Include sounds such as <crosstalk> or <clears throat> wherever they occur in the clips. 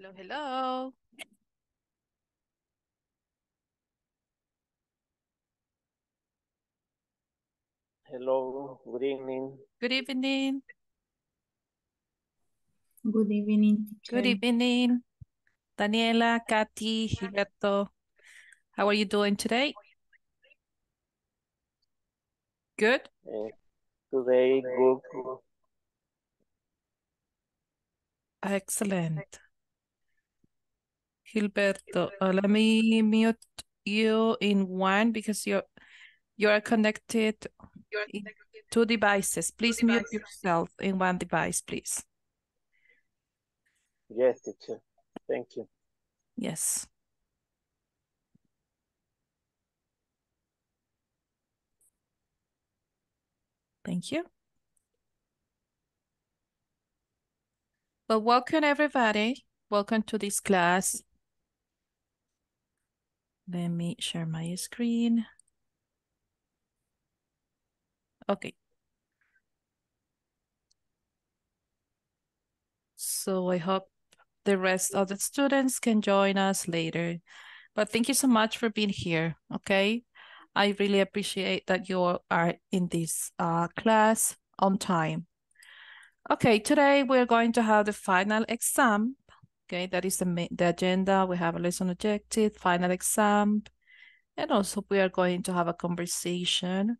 Hello, hello. Hello, good evening. Good evening. Good evening, Good evening. Daniela, Katy, Gilberto. How are you doing today? Good. Uh, today, good. Excellent. Gilberto, uh, let me mute you in one because you're you are connected in two devices. Please mute yourself in one device, please. Yes, teacher. Thank you. Yes. Thank you. Well, welcome everybody. Welcome to this class. Let me share my screen. Okay. So I hope the rest of the students can join us later. But thank you so much for being here, okay? I really appreciate that you are in this uh, class on time. Okay, today we're going to have the final exam. Okay, that is the, the agenda. We have a lesson objective, final exam, and also we are going to have a conversation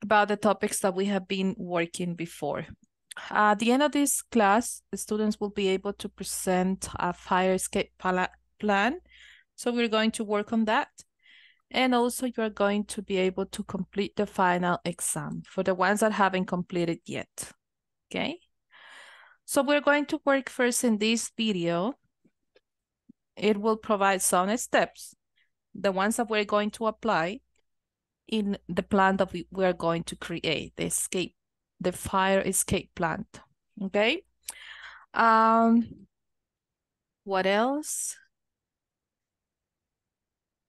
about the topics that we have been working before. At the end of this class, the students will be able to present a fire escape plan. So we're going to work on that. And also you are going to be able to complete the final exam for the ones that haven't completed yet. Okay. So we're going to work first in this video. It will provide some steps, the ones that we're going to apply in the plan that we, we're going to create, the escape, the fire escape plan. Okay. Um, what else?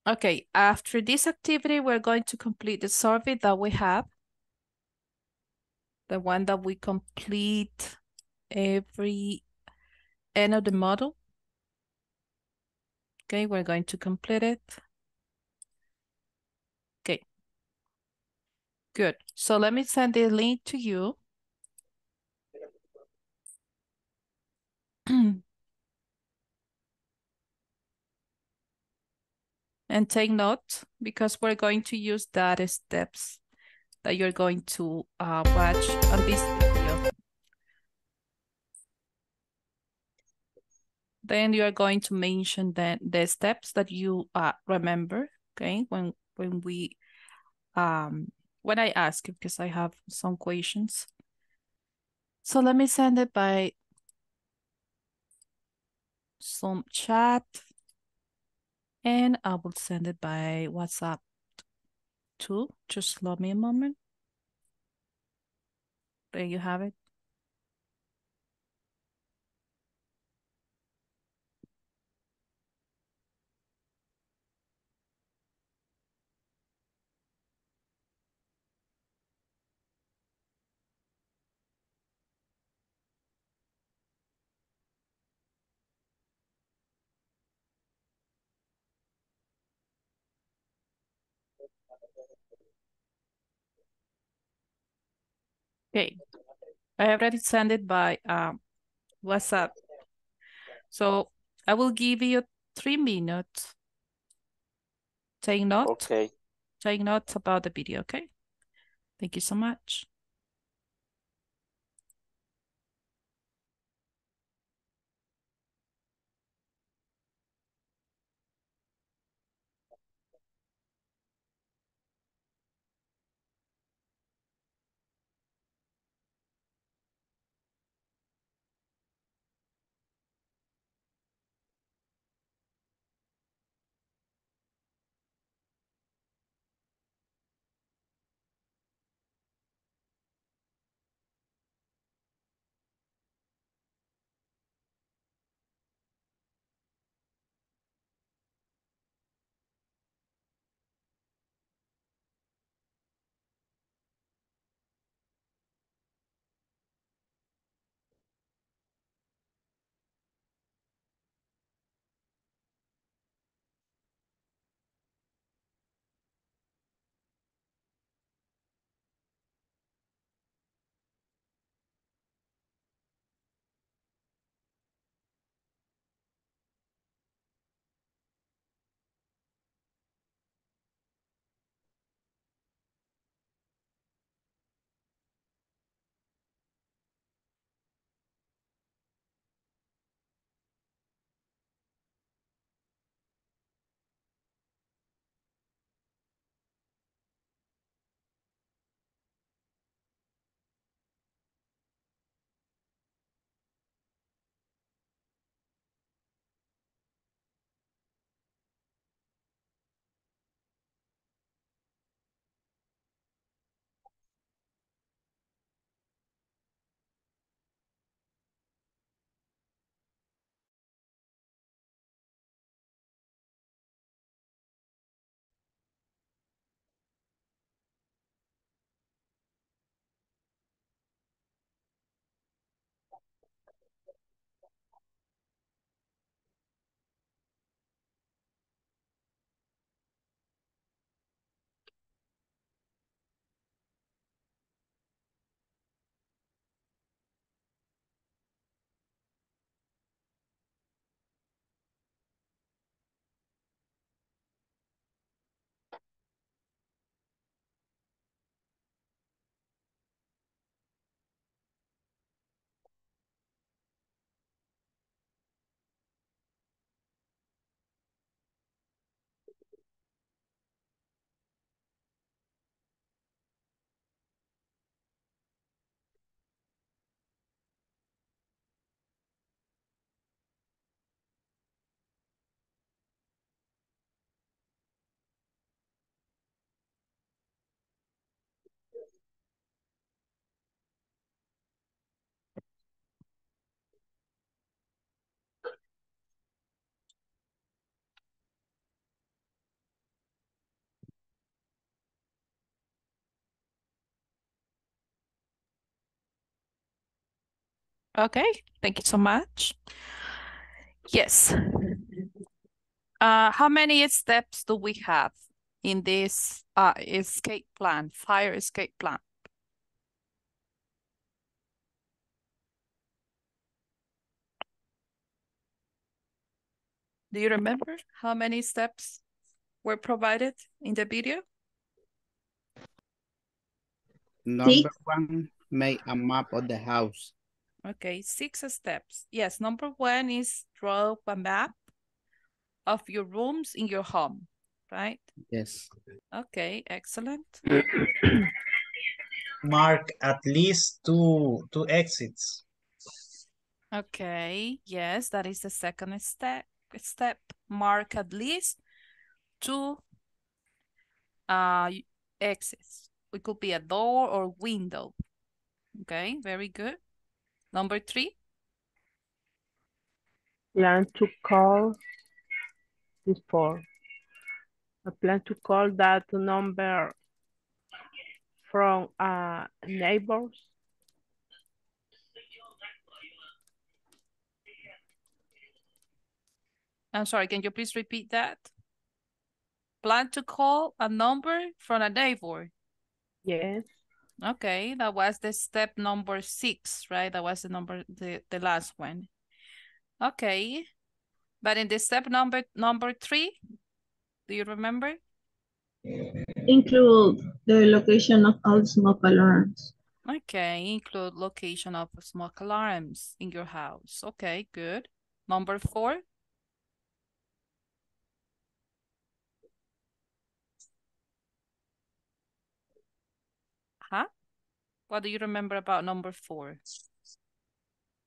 Okay, after this activity, we're going to complete the survey that we have. The one that we complete every end of the model. Okay, we're going to complete it. Okay. Good. So let me send the link to you. <clears throat> and take note because we're going to use that steps that you're going to uh, watch on this video. Then you are going to mention the, the steps that you uh, remember, okay? When when we um when I ask you because I have some questions. So let me send it by some chat and I will send it by WhatsApp too. Just allow me a moment. There you have it. Okay, I already sent it by um, WhatsApp. So I will give you three minutes. Take note. Okay. Take notes about the video, okay? Thank you so much. Okay, thank you so much. Yes. Uh, how many steps do we have in this uh, escape plan, fire escape plan? Do you remember how many steps were provided in the video? Number one, make a map of the house. Okay, six steps. Yes, number one is draw a map of your rooms in your home, right? Yes. Okay, excellent. <coughs> Mark at least two two exits. Okay, yes, that is the second step. Step mark at least two uh exits. It could be a door or window. Okay, very good. Number three. plan to call before. I plan to call that number from uh, neighbors. I'm sorry, can you please repeat that? Plan to call a number from a neighbor. Yes, Okay, that was the step number six, right? That was the number, the, the last one. Okay, but in the step number number three, do you remember? Include the location of all smoke alarms. Okay, include location of smoke alarms in your house. Okay, good. Number four, huh? What do you remember about number four?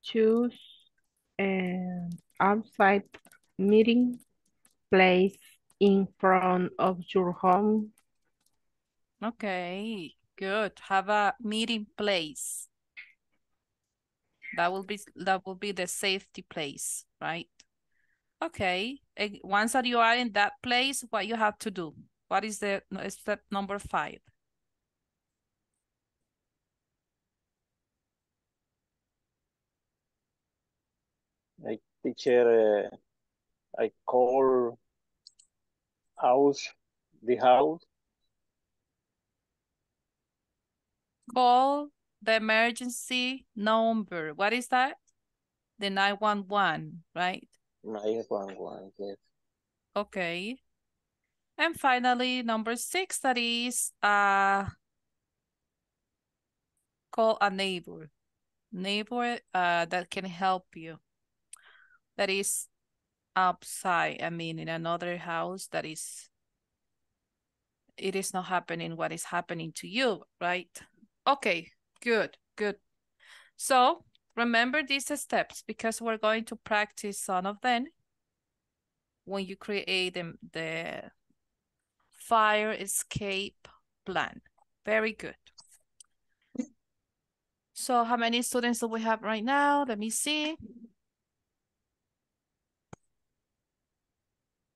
choose an outside meeting place in front of your home. Okay, good. Have a meeting place. That will be that will be the safety place, right? Okay. eh, Once that you are in that place, what you have to do? What is the step number five? Teacher, uh, I call house, the house, Call the emergency number. What is that? The 911, right? nine one one, yes. Okay. And finally, number six, that is uh call a neighbor. Neighbor uh that can help you. That is outside, I mean in another house that is it is not happening what is happening to you, right? Okay, good, good. So remember these steps because we're going to practice some of them when you create the, the fire escape plan. Very good. So how many students do we have right now? Let me see.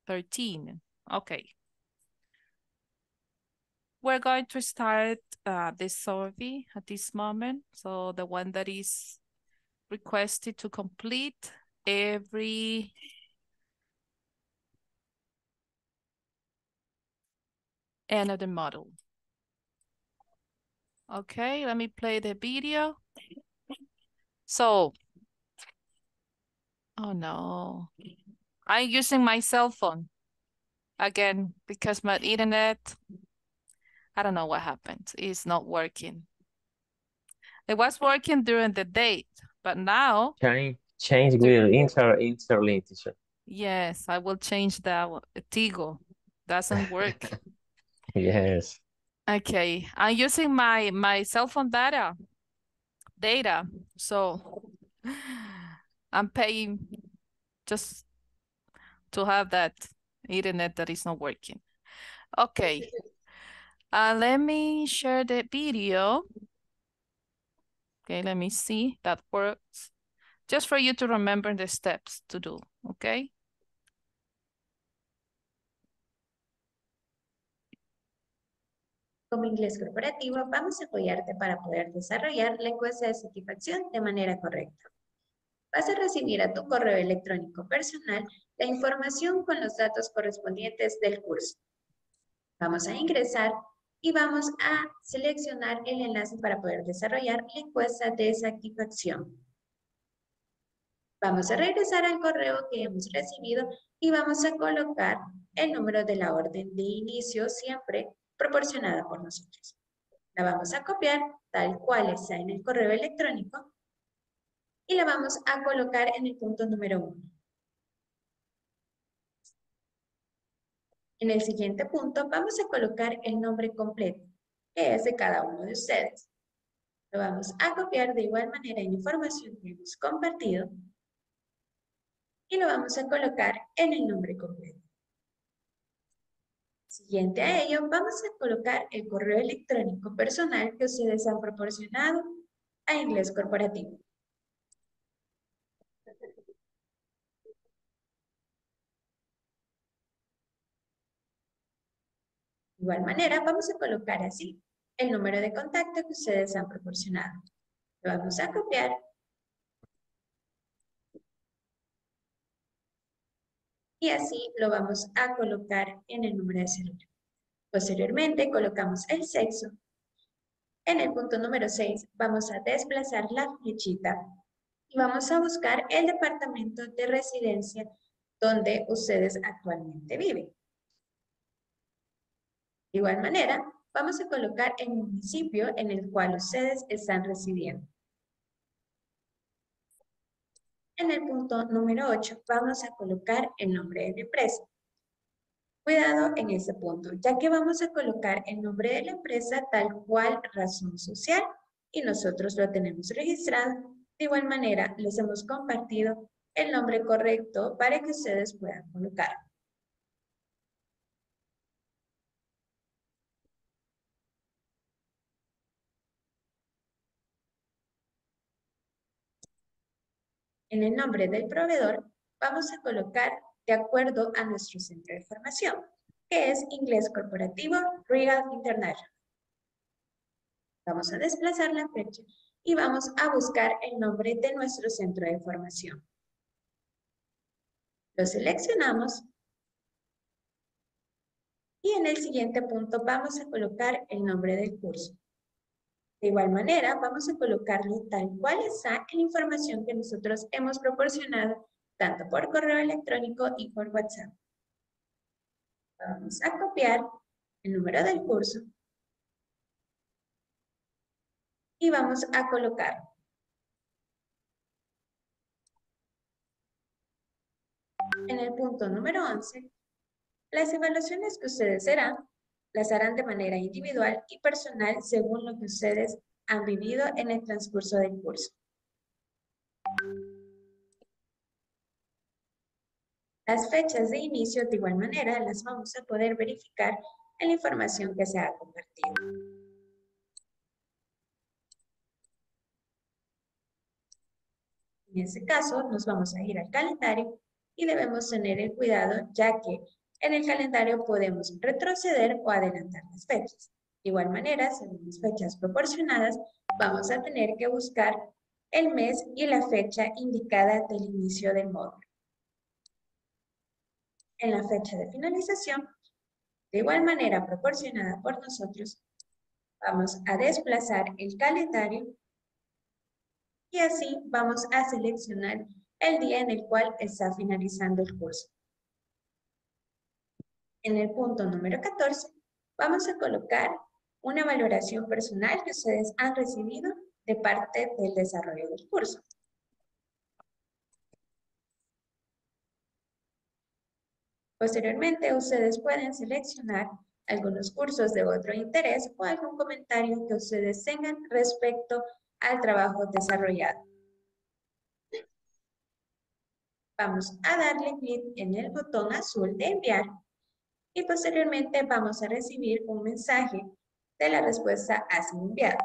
13. Okay. We're going to start uh, this survey at this moment. So the one that is requested to complete every end of the model. Okay, let me play the video. So, oh no, I'm using my cell phone again because my internet, I don't know what happened. It's not working. It was working during the date, but now, Change, change with inter interlink teacher. yes, I will change that. one. Tigo doesn't <laughs> work. Yes. Okay, I'm using my my cell phone data data, so <sighs> I'm paying just to have that internet that is not working. Okay, uh, let me share the video. Okay, let me see that works. Just for you to remember the steps to do, okay? Como inglés corporativo, vamos a apoyarte para poder desarrollar la encuesta de satisfacción de manera correcta. Vas a recibir a tu correo electrónico personal la información con los datos correspondientes del curso. Vamos a ingresar y vamos a seleccionar el enlace para poder desarrollar la encuesta de satisfacción. Vamos a regresar al correo que hemos recibido y vamos a colocar el número de la orden de inicio siempre proporcionada por nosotros. La vamos a copiar tal cual está en el correo electrónico y la vamos a colocar en el punto número uno. En el siguiente punto vamos a colocar el nombre completo, que es de cada uno de ustedes. Lo vamos a copiar de igual manera en información que hemos compartido y lo vamos a colocar en el nombre completo. Siguiente a ello, vamos a colocar el correo electrónico personal que ustedes han proporcionado a Inglés Corporativo. De igual manera, vamos a colocar así el número de contacto que ustedes han proporcionado. Lo vamos a copiar y así lo vamos a colocar en el número de celular. Posteriormente colocamos el sexo. En el punto número 6 vamos a desplazar la flechita y vamos a buscar el departamento de residencia donde ustedes actualmente viven. De igual manera, vamos a colocar el municipio en el cual ustedes están residiendo. En el punto número 8 vamos a colocar el nombre de la empresa. Cuidado en ese punto, ya que vamos a colocar el nombre de la empresa tal cual razón social y nosotros lo tenemos registrado. De igual manera, les hemos compartido el nombre correcto para que ustedes puedan colocar. En el nombre del proveedor vamos a colocar de acuerdo a nuestro centro de formación, que es Inglés Corporativo Real International. Vamos a desplazar la fecha y vamos a buscar el nombre de nuestro centro de formación. Lo seleccionamos y en el siguiente punto vamos a colocar el nombre del curso. De igual manera, vamos a colocarle tal cual está la información que nosotros hemos proporcionado, tanto por correo electrónico y por WhatsApp. Vamos a copiar el número del curso y vamos a colocar. En el punto número 11, las evaluaciones que ustedes harán las harán de manera individual y personal según lo que ustedes han vivido en el transcurso del curso. Las fechas de inicio de igual manera las vamos a poder verificar en la información que se ha compartido. En ese caso, nos vamos a ir al calendario y debemos tener el cuidado ya que en el calendario podemos retroceder o adelantar las fechas. De igual manera, según las fechas proporcionadas, vamos a tener que buscar el mes y la fecha indicada del inicio del módulo. En la fecha de finalización, de igual manera proporcionada por nosotros, vamos a desplazar el calendario y así vamos a seleccionar el día en el cual está finalizando el curso. En el punto número 14, vamos a colocar una valoración personal que ustedes han recibido de parte del desarrollo del curso. Posteriormente, ustedes pueden seleccionar algunos cursos de otro interés o algún comentario que ustedes tengan respecto al trabajo desarrollado. Vamos a darle clic en el botón azul de enviar y posteriormente vamos a recibir un mensaje de la respuesta has enviado.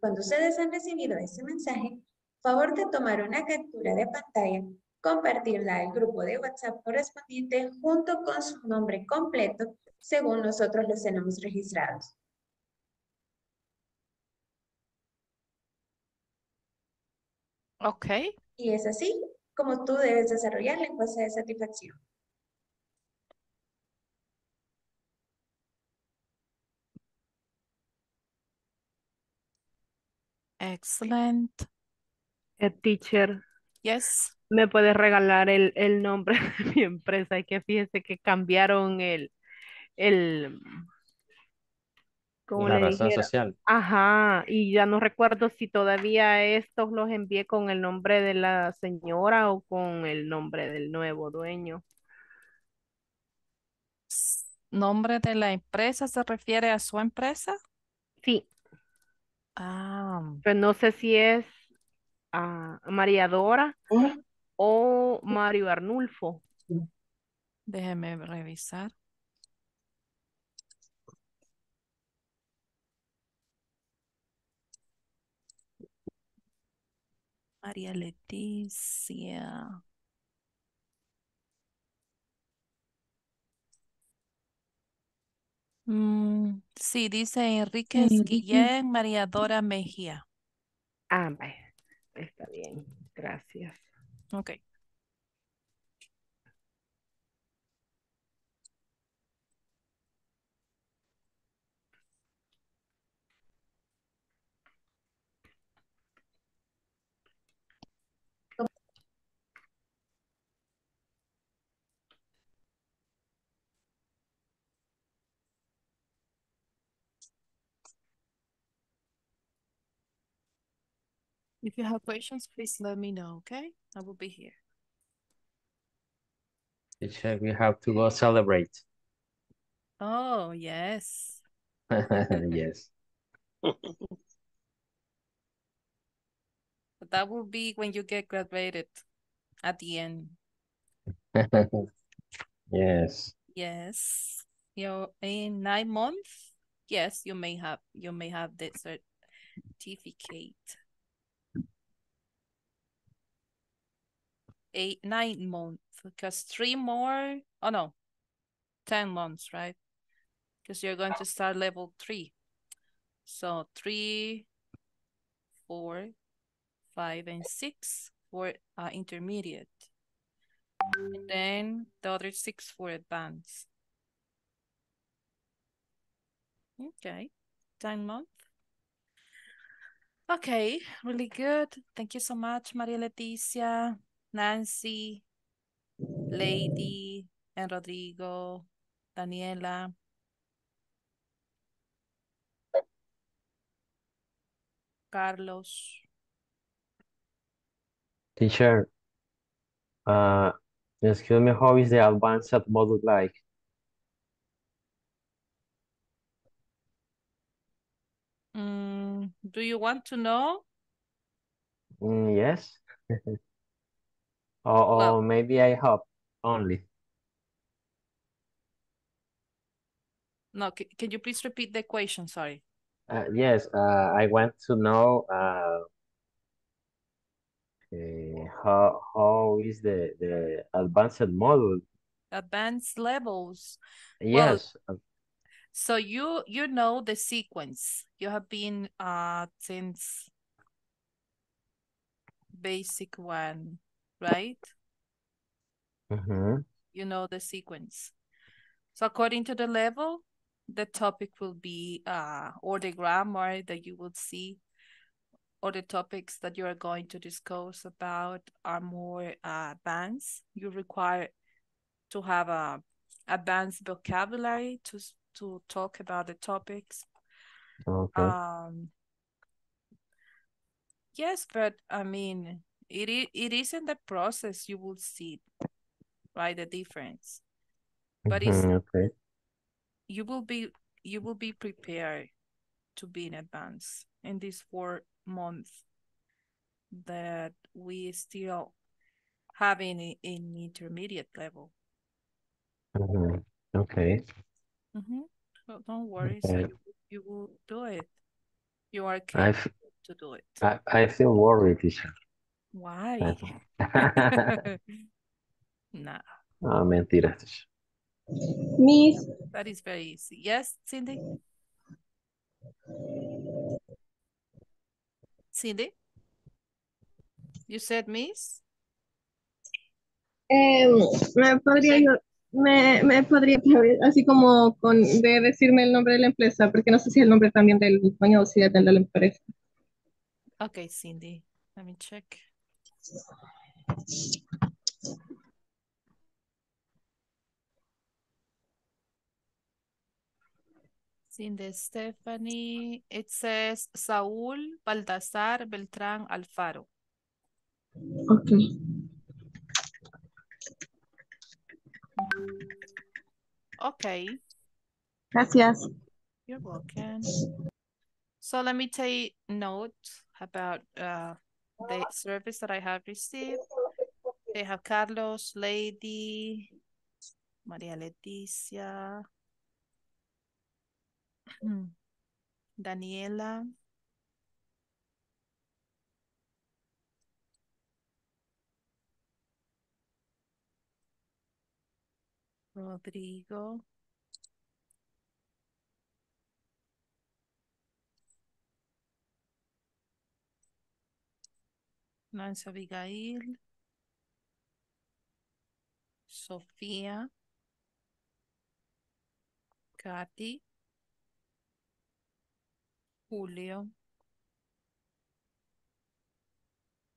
Cuando ustedes han recibido este mensaje, favor de tomar una captura de pantalla, compartirla al grupo de WhatsApp correspondiente junto con su nombre completo según nosotros los tenemos registrados. Ok. Y es así como tú debes desarrollar la encuesta de satisfacción. Excellent. Eh, teacher, Yes. ¿me puedes regalar el, el nombre <laughs> de mi empresa? Y que fíjese que cambiaron el, el, ¿cómo La le razón dijera? social. Ajá, y ya no recuerdo si todavía estos los envié con el nombre de la señora o con el nombre del nuevo dueño. ¿Nombre de la empresa se refiere a su empresa? Sí, Ah, pero no sé si es ah, María Dora o Mario Arnulfo. déjeme revisar. María Leticia. Mm, sí, dice Enríquez Enrique. Guillén, María Dora Mejía. Ah, vaya, está bien, gracias. Ok. If you have questions, please let me know, okay? I will be here. Teacher, we have to go celebrate. Oh, yes. <laughs> Yes. <laughs> But that will be when you get graduated at the end. <laughs> Yes. Yes. You're in nine months. Yes, you may have you may have the certificate. Eight nine months because three more. Oh no, ten months, right? Because you're going to start level three. So three, four, five, and six for uh, intermediate. And then the other six for advanced. Okay, 10 month. Okay, really good. Thank you so much, Maria Leticia, Nancy, Lady, and Rodrigo, Daniela. Carlos. Teacher, uh, excuse me, how is the advanced module like? Mm, do you want to know? Mm, yes. <laughs> Or, Well- or maybe I hope only. No, c- can you please repeat the question? Sorry. Uh, yes, uh, I want to know uh, eh, how how is the the advanced model? Advanced levels. Yes, uh, So you you know the sequence. You have been uh since basic one, right? mhm, You know the sequence. So according to the level, the topic will be uh or the grammar that you will see or the topics that you are going to discuss about are more uh, advanced. You require to have a advanced vocabulary to to talk about the topics. okay, Um, yes, but I mean, it is, it is in the process you will see, right, the difference. But it's mhm, okay, you will be you will be prepared to be in advance in these four months that we still have in in intermediate level. mhm, okay, Mm-hmm. So don't worry, so you you will do it. You are I capable f to do it. I, I feel worried, teacher. Why? <laughs> Nah, No, mentiras. Miss, that is very easy. Yes, Cindy? Cindy? You said Miss? Eh, me podría yo, me, me podría, así como con, de decirme el nombre de la empresa, porque no sé si el nombre también del dueño o si es de la empresa. Okay, Cindy. Let me check. Cindy Stephanie. It says Saúl Baltasar Beltrán Alfaro. Ok. Okay, Gracias. you're welcome. So let me take note about uh, the service that I have received. They have Carlos, Lady, María Leticia, mm. Daniela, Rodrigo, Nancy Abigail, Sofía, Katy, Julio.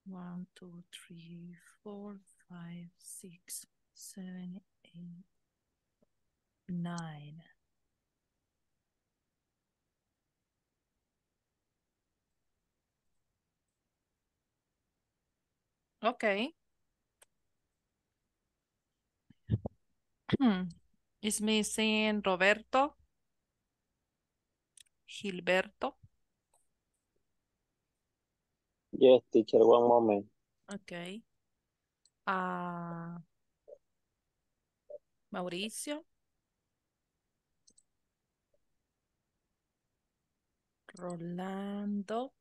One, two, three, four, five, six, seven, eight, nine. Okay. Hmm. Is missing Roberto, Gilberto. Yes, teacher, one moment. Okay. Ah, Mauricio. Rolando.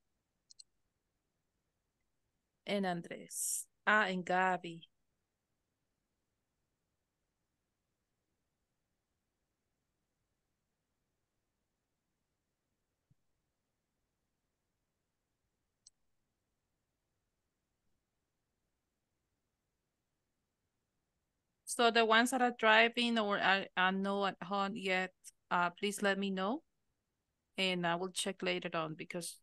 En Andrés. Ah, en Gaby. So the ones that are driving or are, are not at home yet, uh, please let me know. And I will check later on because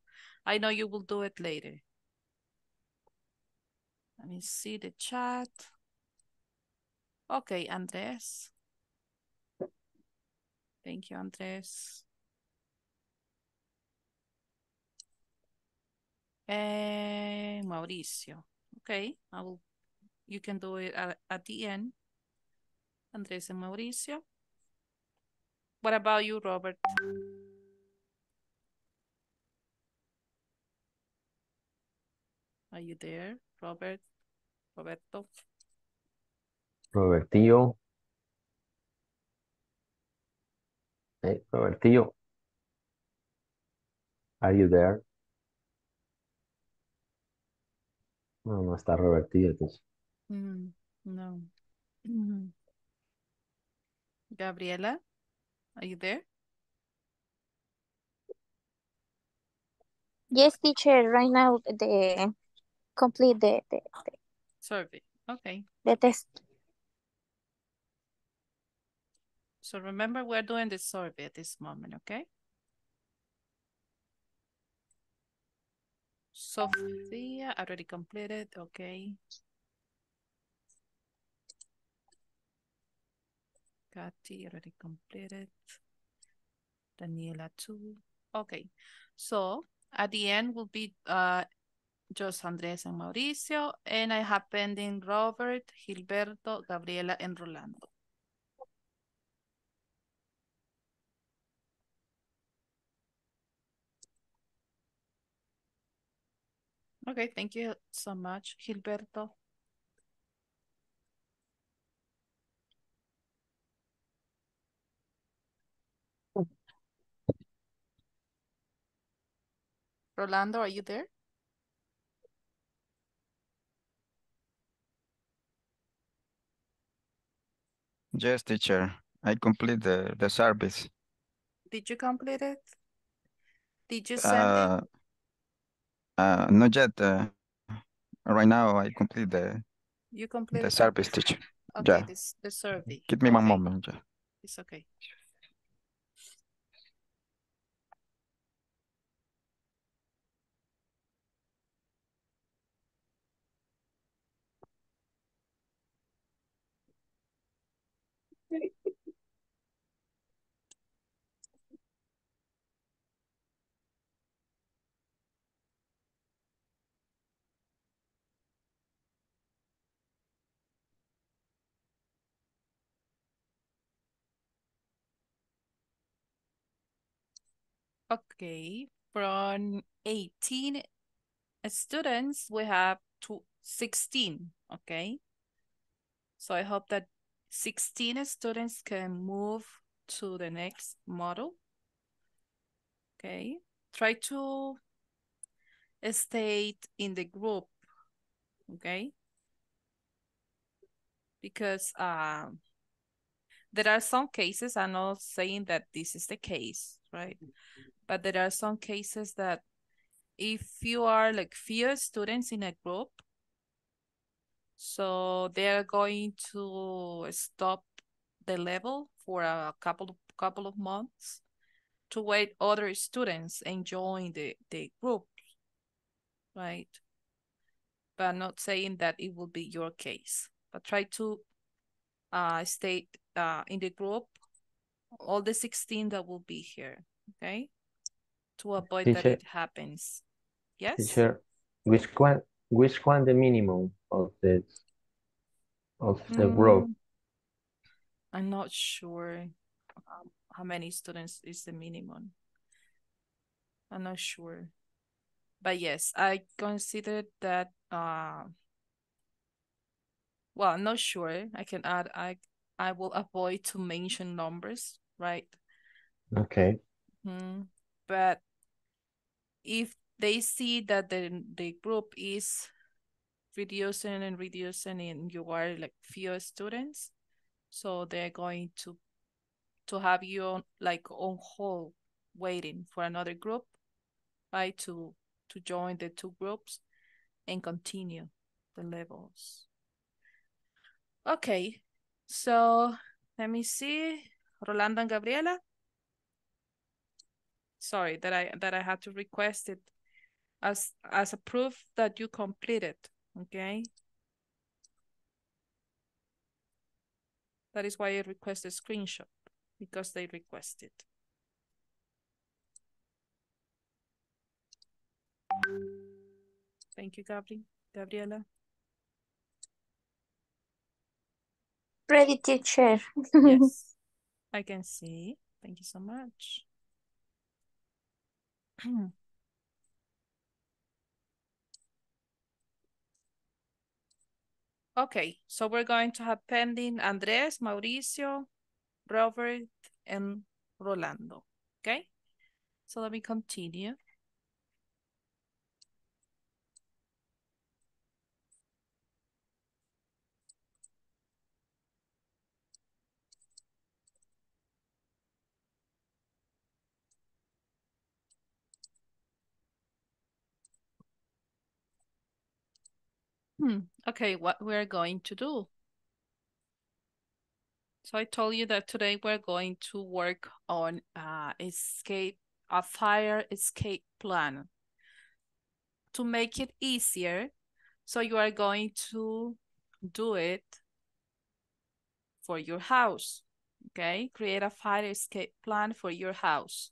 I know you will do it later. Let me see the chat. Okay, Andres. Thank you, Andres. And Mauricio. Okay, I will, you can do it at, at the end. Andres and Mauricio. What about you, Robert? Are you there, Robert? Roberto? Robertillo. Hey, Robertillo. Are you there? No, no está Robertillo. entonces. Mm, no. <clears throat> Gabriela, are you there? Yes, teacher, right now the complete the, the, the, Survey. Okay. the test. So remember, we're doing the survey at this moment, okay? Sophia already completed, okay. Katy already completed. Daniela too. Okay, so at the end will be uh just Andres and Mauricio, and I have pending Robert, Gilberto, Gabriela, and Rolando. Okay, thank you so much, Gilberto. Rolando, are you there? Yes, teacher. I complete the, the service. Did you complete it? Did you send it? Uh, uh, not yet. Uh, Right now, I complete the You complete the service, teacher. Okay, yeah. this the survey. Give me one moment. Yeah. It's okay. Okay, from 18 students, we have to 16, okay? So I hope that 16 students can move to the next model. Okay, try to stay in the group, okay? Because um, there are some cases, I'm not saying that this is the case, right? But there are some cases that if you are like few students in a group, so they're going to stop the level for a couple of couple of months to wait other students and join the, the group, right? But not saying that it will be your case. But try to uh, stay uh, in the group, all the 16 that will be here, okay? To avoid that it happens. Yes? Teacher, which one, which one the minimum of the of the group? Mm, I'm not sure um, how many students is the minimum. I'm not sure. But yes, I consider that uh well, I'm not sure. I can add I I will avoid to mention numbers, right? Okay. Mm, but if they see that the the group is reducing and reducing and you are like few students, so they're going to to have you on, like on hold waiting for another group, right? To to join the two groups and continue the levels. Okay, so let me see. Rolando and Gabriela. Sorry that I that I had to request it as as a proof that you completed. Okay. That is why I request a screenshot because they requested. Thank you, Gabri. Gabriela. Ready, teacher. <laughs> Yes, I can see. Thank you so much. Hmm. Okay, so we're going to have pending Andres, Mauricio, Robert, and Rolando. Okay, so let me continue. Hmm. Okay, what we're going to do. So I told you that today we're going to work on uh, escape, a fire escape plan. To make it easier, so you are going to do it for your house, okay? Create a fire escape plan for your house.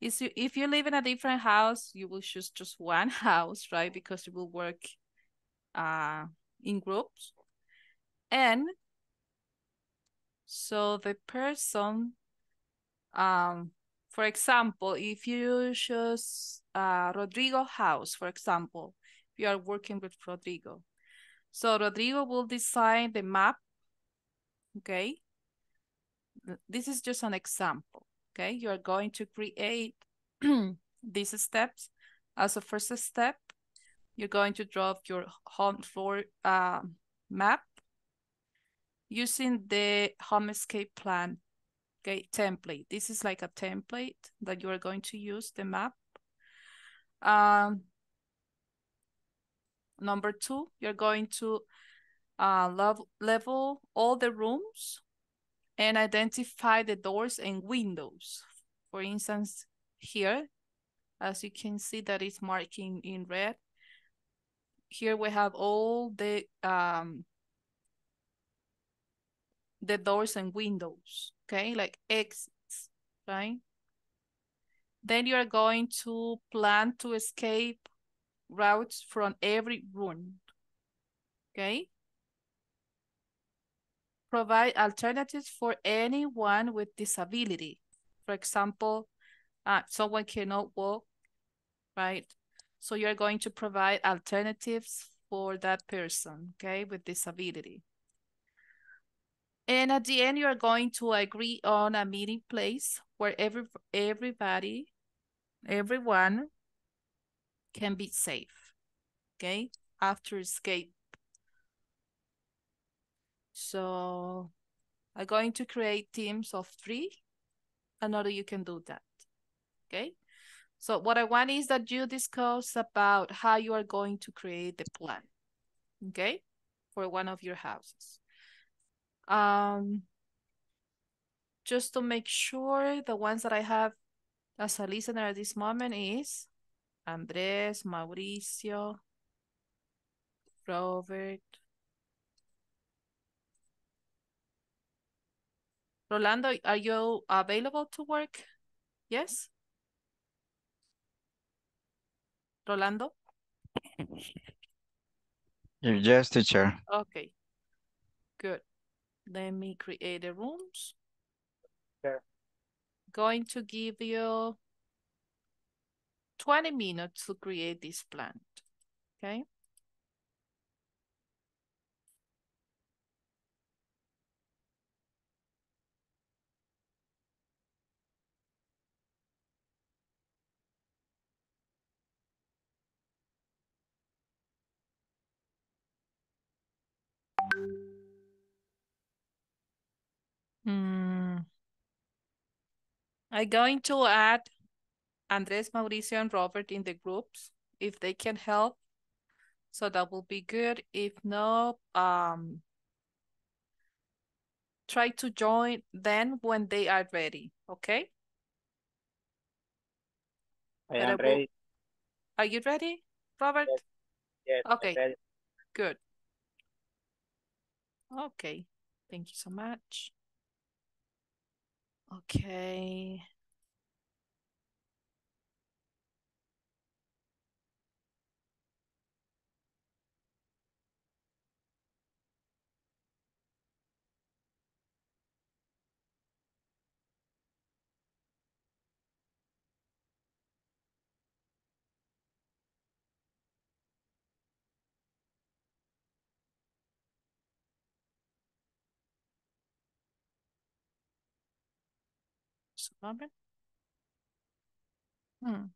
Is you, if you live in a different house, you will choose just one <laughs> house, right? Because it will work uh, in groups. And so the person, um, for example, if you choose uh, Rodrigo house, for example, you are working with Rodrigo. So Rodrigo will design the map, okay? This is just an example, okay? You are going to create <clears throat> these steps. As a first step, you're going to draw your home floor uh, map using the home escape plan okay, template. This is like a template that you are going to use, the map. Um, Number two, you're going to uh, level, level all the rooms and identify the doors and windows. For instance, here, as you can see that is marking in red. Here we have all the um, the doors and windows, okay, like exits, right? Then you are going to plan to escape routes from every room, okay? Provide alternatives for anyone with disability. For example, uh, someone cannot walk, right? So you're going to provide alternatives for that person, okay, with disability. And at the end, you're going to agree on a meeting place where every everybody, everyone can be safe, okay, after escape. So I'm going to create teams of three. Another you can do that, okay? So what I want is that you discuss about how you are going to create the plan, okay, for one of your houses. Um, just to make sure the ones that I have as a listener at this moment is Andres, Mauricio, Robert, Rolando, are you available to work? Yes? Rolando? Yes, teacher. Okay, good. Let me create the rooms. Sure. Going to give you 20 minutes to create this plan, okay? Hmm. I'm going to add Andres, Mauricio, and Robert in the groups if they can help. So that will be good. If no, um, try to join then when they are ready, okay? I am ready. Are you ready, Robert? Yes. Yes, Okay. Good. Okay, thank you so much. Okay. Robert? Hmm.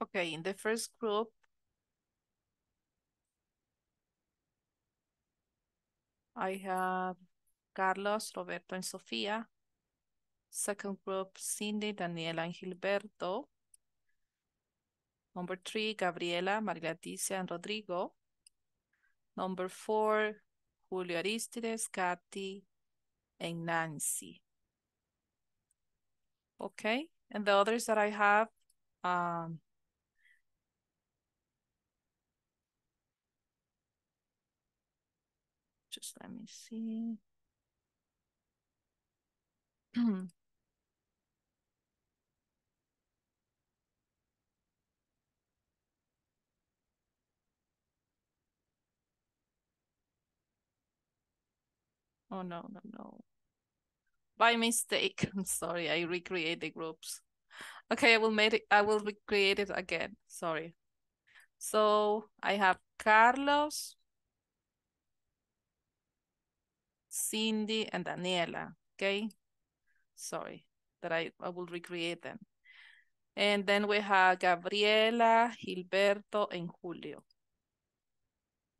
Okay, in the first group, I have Carlos, Roberto, and Sofia. Second group, Cindy, Daniela, and Gilberto. Number three, Gabriela, Maria and Rodrigo. Number four, Julio Aristides, Katy, and Nancy. Okay, and the others that I have, um, just let me see. <clears throat> <clears throat> Oh, no, no, no. By mistake, <laughs> I'm sorry, I recreate the groups. Okay, I will make it, I will recreate it again, sorry. So I have Carlos, Cindy, and Daniela, okay? Sorry that I, I will recreate them. And then we have Gabriela, Gilberto, and Julio.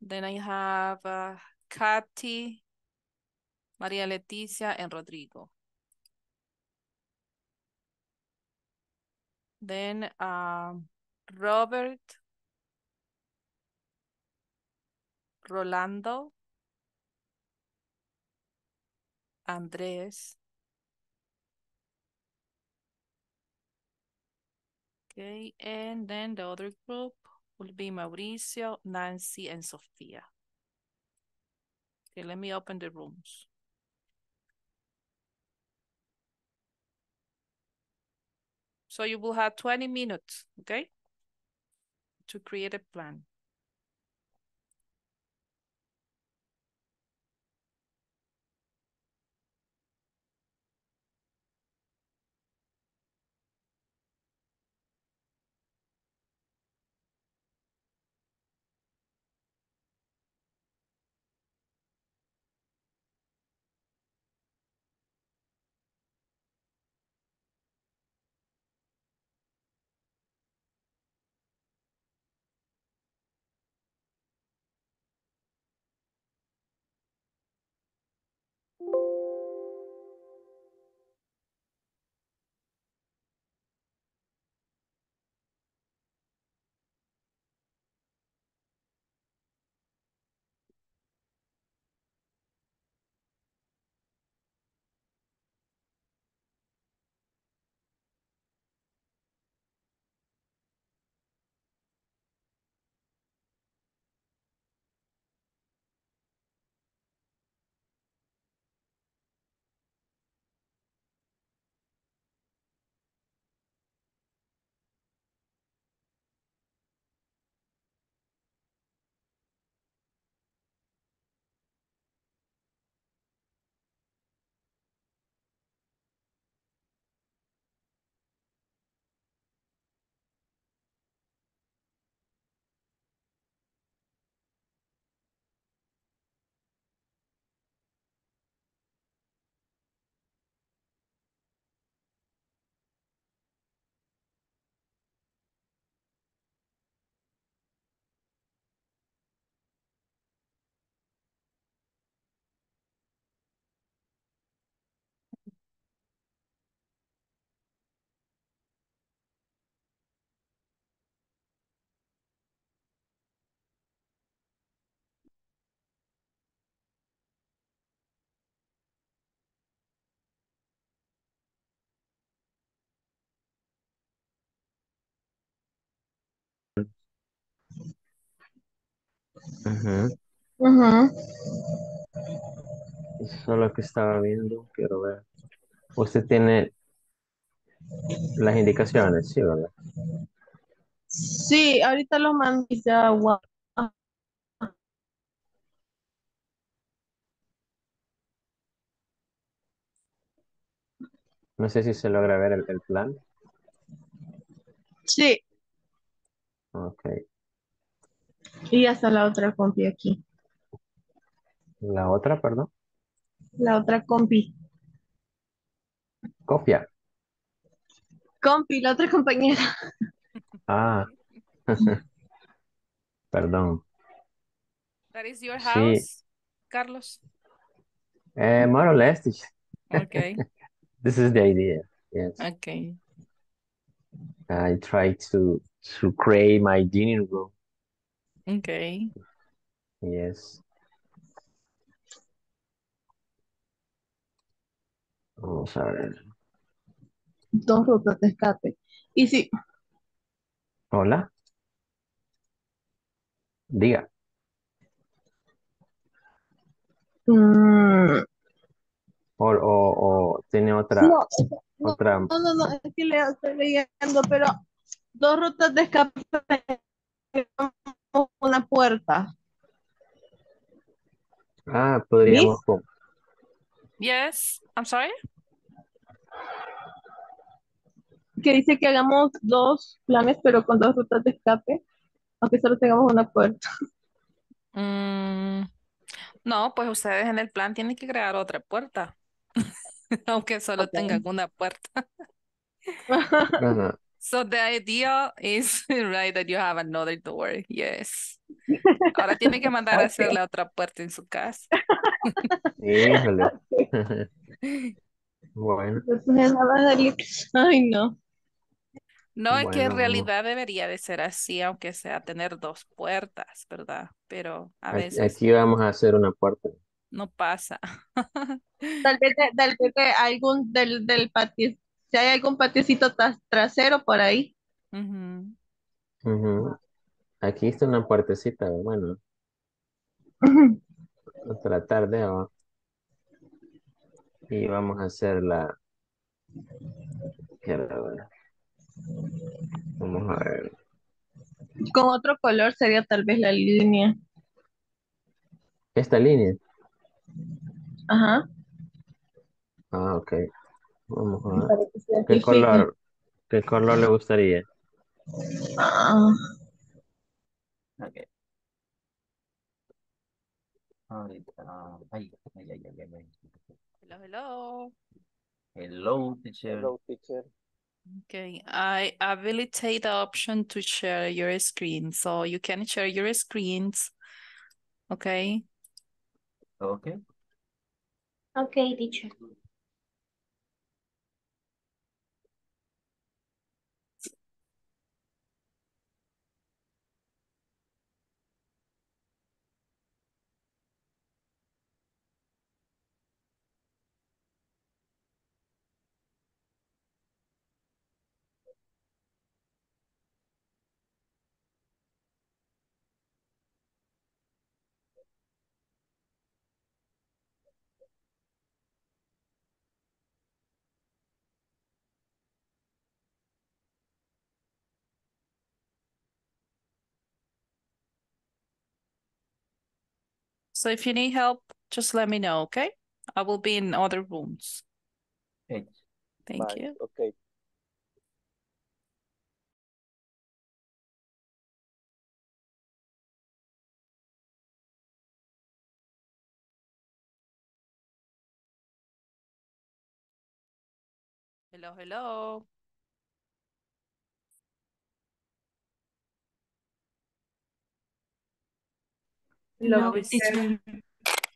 Then I have uh, Katy, María Leticia and Rodrigo. Then um, Robert, Rolando, Andrés. Okay, and then the other group will be Mauricio, Nancy, and Sofia. Okay, let me open the rooms. So you will have 20 minutes, okay? To create a plan. Ujú. Ujú. Eso es lo que estaba viendo, quiero ver. Usted tiene las indicaciones, sí, ¿verdad? Sí, ahorita lo mando y se agua. No sé si se logra ver el, el plan. Sí, Ok. Y hasta la otra compi aquí. La otra, perdón. La otra compi. Copia. Compi, la otra compañera. Ah. <laughs> Perdón. That is your Sí. house, Carlos? Eh, more or less. Okay, <laughs> This is the idea. Yes. okay. I try to to create my dining room. Okay. Yes. Vamos a ver. Dos rutas de escape. Y sí, Hola. Diga. mm, O, o, o tiene otra, no, no, otra. no, no, no, es que le estoy leyendo, pero dos rutas de escape una puerta. Ah, podríamos. con- Yes, I'm sorry? Que dice que hagamos dos planes, pero con dos rutas de escape, aunque solo tengamos una puerta. <laughs> Mm, no, pues ustedes en el plan tienen que crear otra puerta, <laughs> aunque solo tengan una puerta. <laughs> No, no. So the idea is, <laughs> right, that you have another door. Yes. Ahora <laughs> tiene que mandar a Ok. hacer la otra puerta en su casa. Híjole. <laughs> Bueno, a dar- Ay, no. No, es que en bueno, realidad debería de ser así, aunque sea tener dos puertas, ¿verdad? Pero a veces aquí vamos a hacer una puerta. no pasa. Tal vez, de- tal vez de algún del, del patio, si hay algún patiecito tras- trasero por ahí. Aquí está una puertecita, bueno, otra tarde ¿va? Y vamos a hacer la... Vamos a ver. Con otro color sería tal vez la línea. Esta línea. Ajá. Ah, ok. Vamos a ver. Que sea color? ¿Qué color le gustaría? Ah, Ok. Ahorita, ah, ay, ay, ay, ay, ay, ay. Hello, hello. Hello, teacher. Hello, teacher. Okay, I habilitate the option to share your screen. So you can share your screens. Okay. Okay. Okay, teacher. So if you need help, just let me know, okay? I will be in other rooms. Hey, Thank Bye. you. Okay. Hello, hello. Hello, How is, teacher.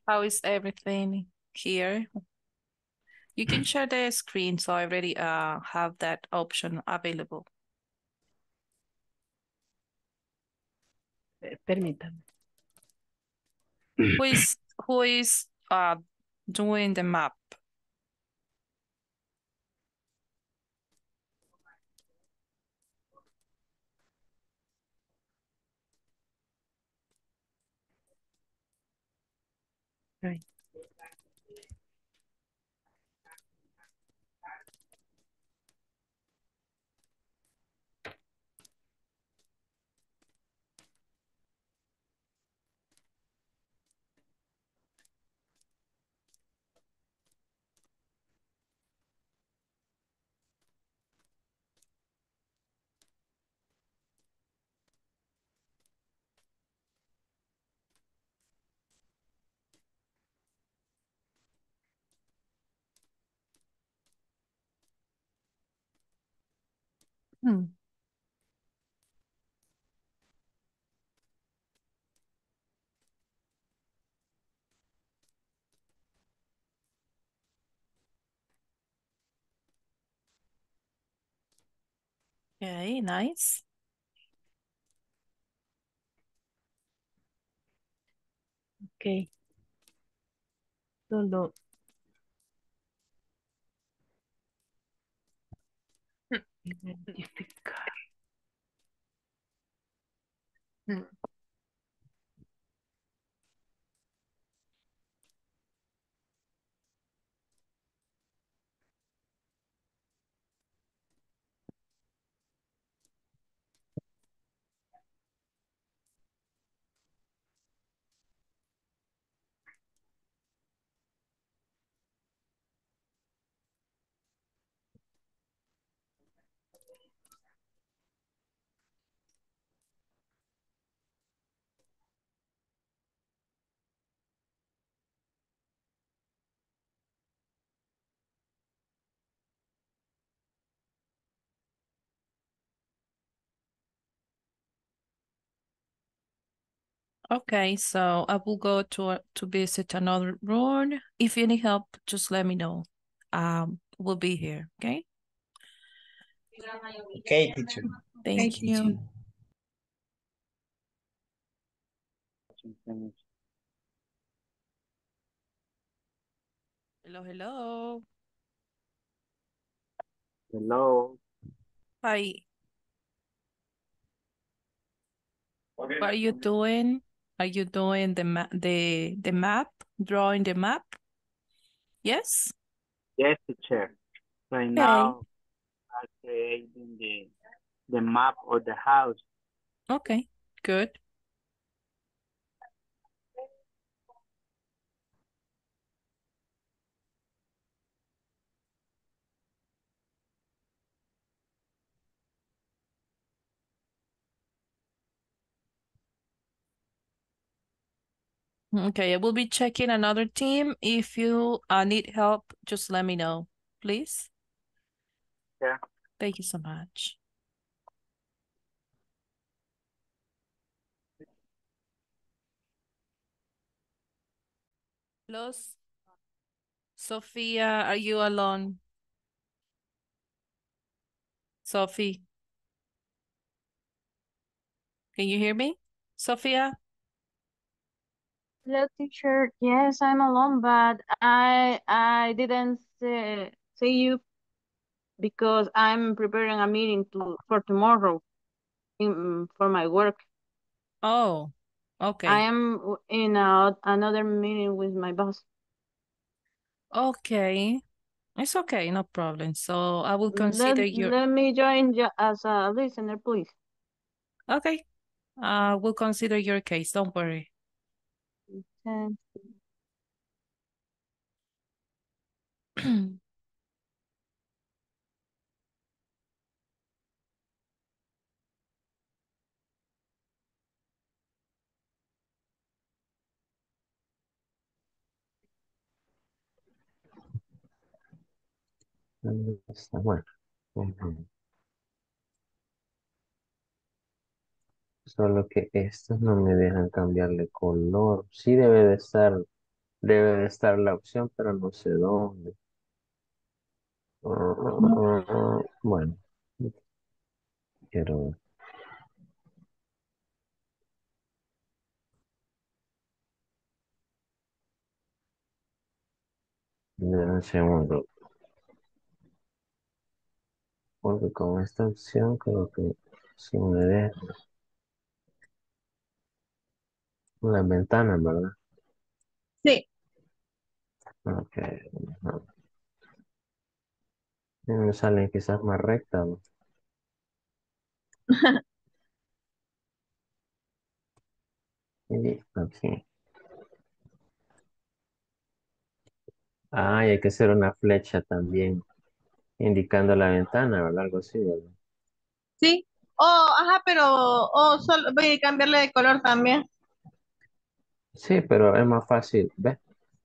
how is everything here? You can share the screen, so I already uh have that option available. Eh, Permítame. Who is who is uh doing the map? Right. Hmm. Okay, nice. Ok. Solo. Identificar. Mm. Okay, so I will go to to visit another room. If you need help, just let me know. Um, we'll be here. Okay. Okay, teacher. Thank you. Hello, hello. Hello. Hi. What are you doing? Are you doing the ma the the map? Drawing the map? Yes? Yes, teacher. Right Okay. now, I'm creating the the map of the house. Okay, good. Okay, I will be checking another team. If you uh, need help, just let me know, please. Yeah. Thank you so much. Los, Sophia, are you alone? Sophie, can you hear me? Sophia? Hello, teacher. Yes, I'm alone, but I I didn't say, see you because I'm preparing a meeting to for tomorrow in, for my work. Oh, okay. I am in a, another meeting with my boss. Okay. It's okay, no problem. So I will Let, consider your, let me join ju- as a listener, please. okay. Uh, we'll consider your case, don't worry. Thank ¿Dónde está? Bueno. Solo que estos no me dejan cambiarle color. Sí debe de estar, debe de estar la opción, pero no sé dónde. Ah, Bueno, quiero ver. Un segundo. Porque con esta opción creo que sí me deja. Las ventanas, ¿verdad? Sí, Ok. ajá. <laughs> Y Me salen quizás más rectas. ¿no? Aquí. Ah, y hay que hacer una flecha también indicando la ventana, ¿verdad? Algo así, ¿verdad? sí. Oh, ajá, pero oh, solo voy a cambiarle de color también. Sí, pero es más fácil. ¿Ves?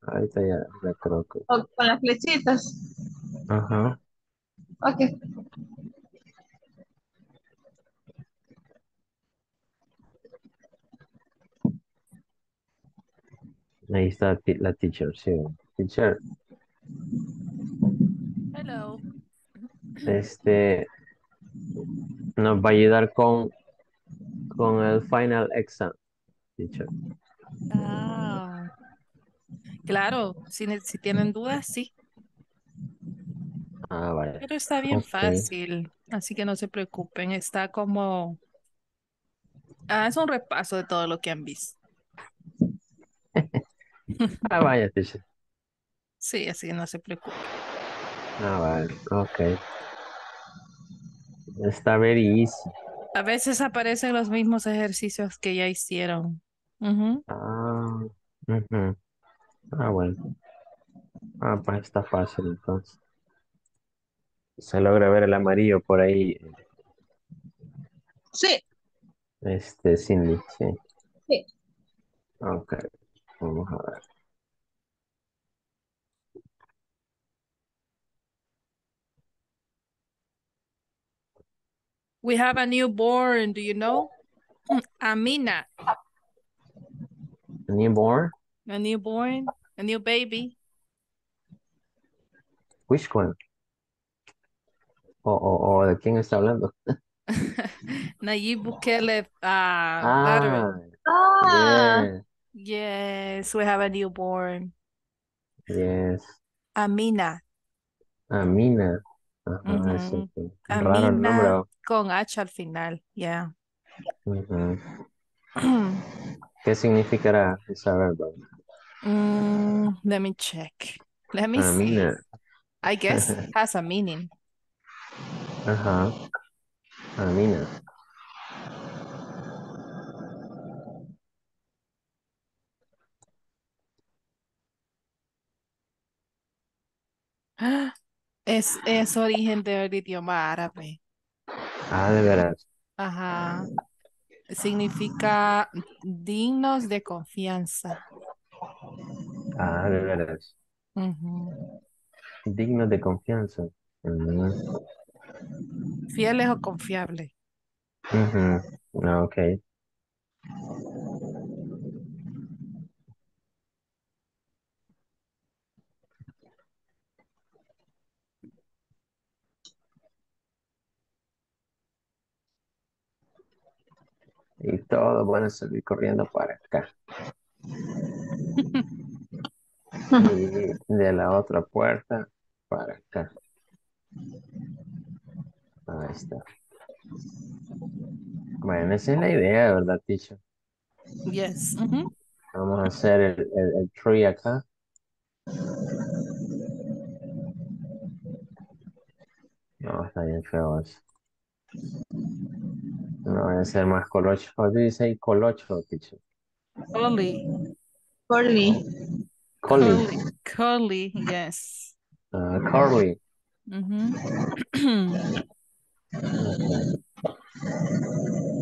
Ahorita ya, ya creo que. O con las flechitas. Ajá. Ok. Ahí está la teacher, sí. Teacher, Hello. este nos va a ayudar con, con el final exam, teacher. Ah, claro, si, si tienen dudas, sí, Ah, vale. pero está bien fácil, así que no se preocupen, está como, ah, es un repaso de todo lo que han visto. <laughs> Ah, vaya, teacher. Sí, así que no se preocupen. Ah, vale. Ok. Está very easy. A veces aparecen los mismos ejercicios que ya hicieron. Ujú. Ah, ujú. Ah, bueno. Ah, pues está fácil entonces. Se logra ver el amarillo por ahí, Sí, este, Cindy, sí. sí. Ok, vamos a ver. We have a newborn, do you know? Amina. A newborn? A newborn, a new baby. Which one? O, o, o de quién está hablando? <laughs> Nayib Bukele uh. Ah, Ah, yeah, Yes, we have a newborn. yes. Amina. Amina. Ajá, ese Ujú. que- Raro el nombre. Amina ¿o? con H al final. Yeah. Ujú. <clears throat> ¿Qué significará esa verba? Mm, let me check. Let me see. Amina. I guess <laughs> has a meaning. Ajá. Amina. <gasps> Es, es origen del idioma árabe. Ah, de veras. Ajá. Significa dignos de confianza. Ah, de veras. Ujú. Digno de confianza. Mm, Fieles o confiables. Ah, ok. Y todos van a salir corriendo para acá. Y de la otra puerta para acá. Ahí está. Bueno, esa es la idea, ¿verdad, teacher? Yes. Vamos a hacer el, el, el tree acá. No, está bien feo eso. No voy a hacer más colocho. How do you say colocho, teacher? Curly. Curly. Collie. Curly. Curly. Yes. Uh, curly. Ujú. <clears throat> Okay.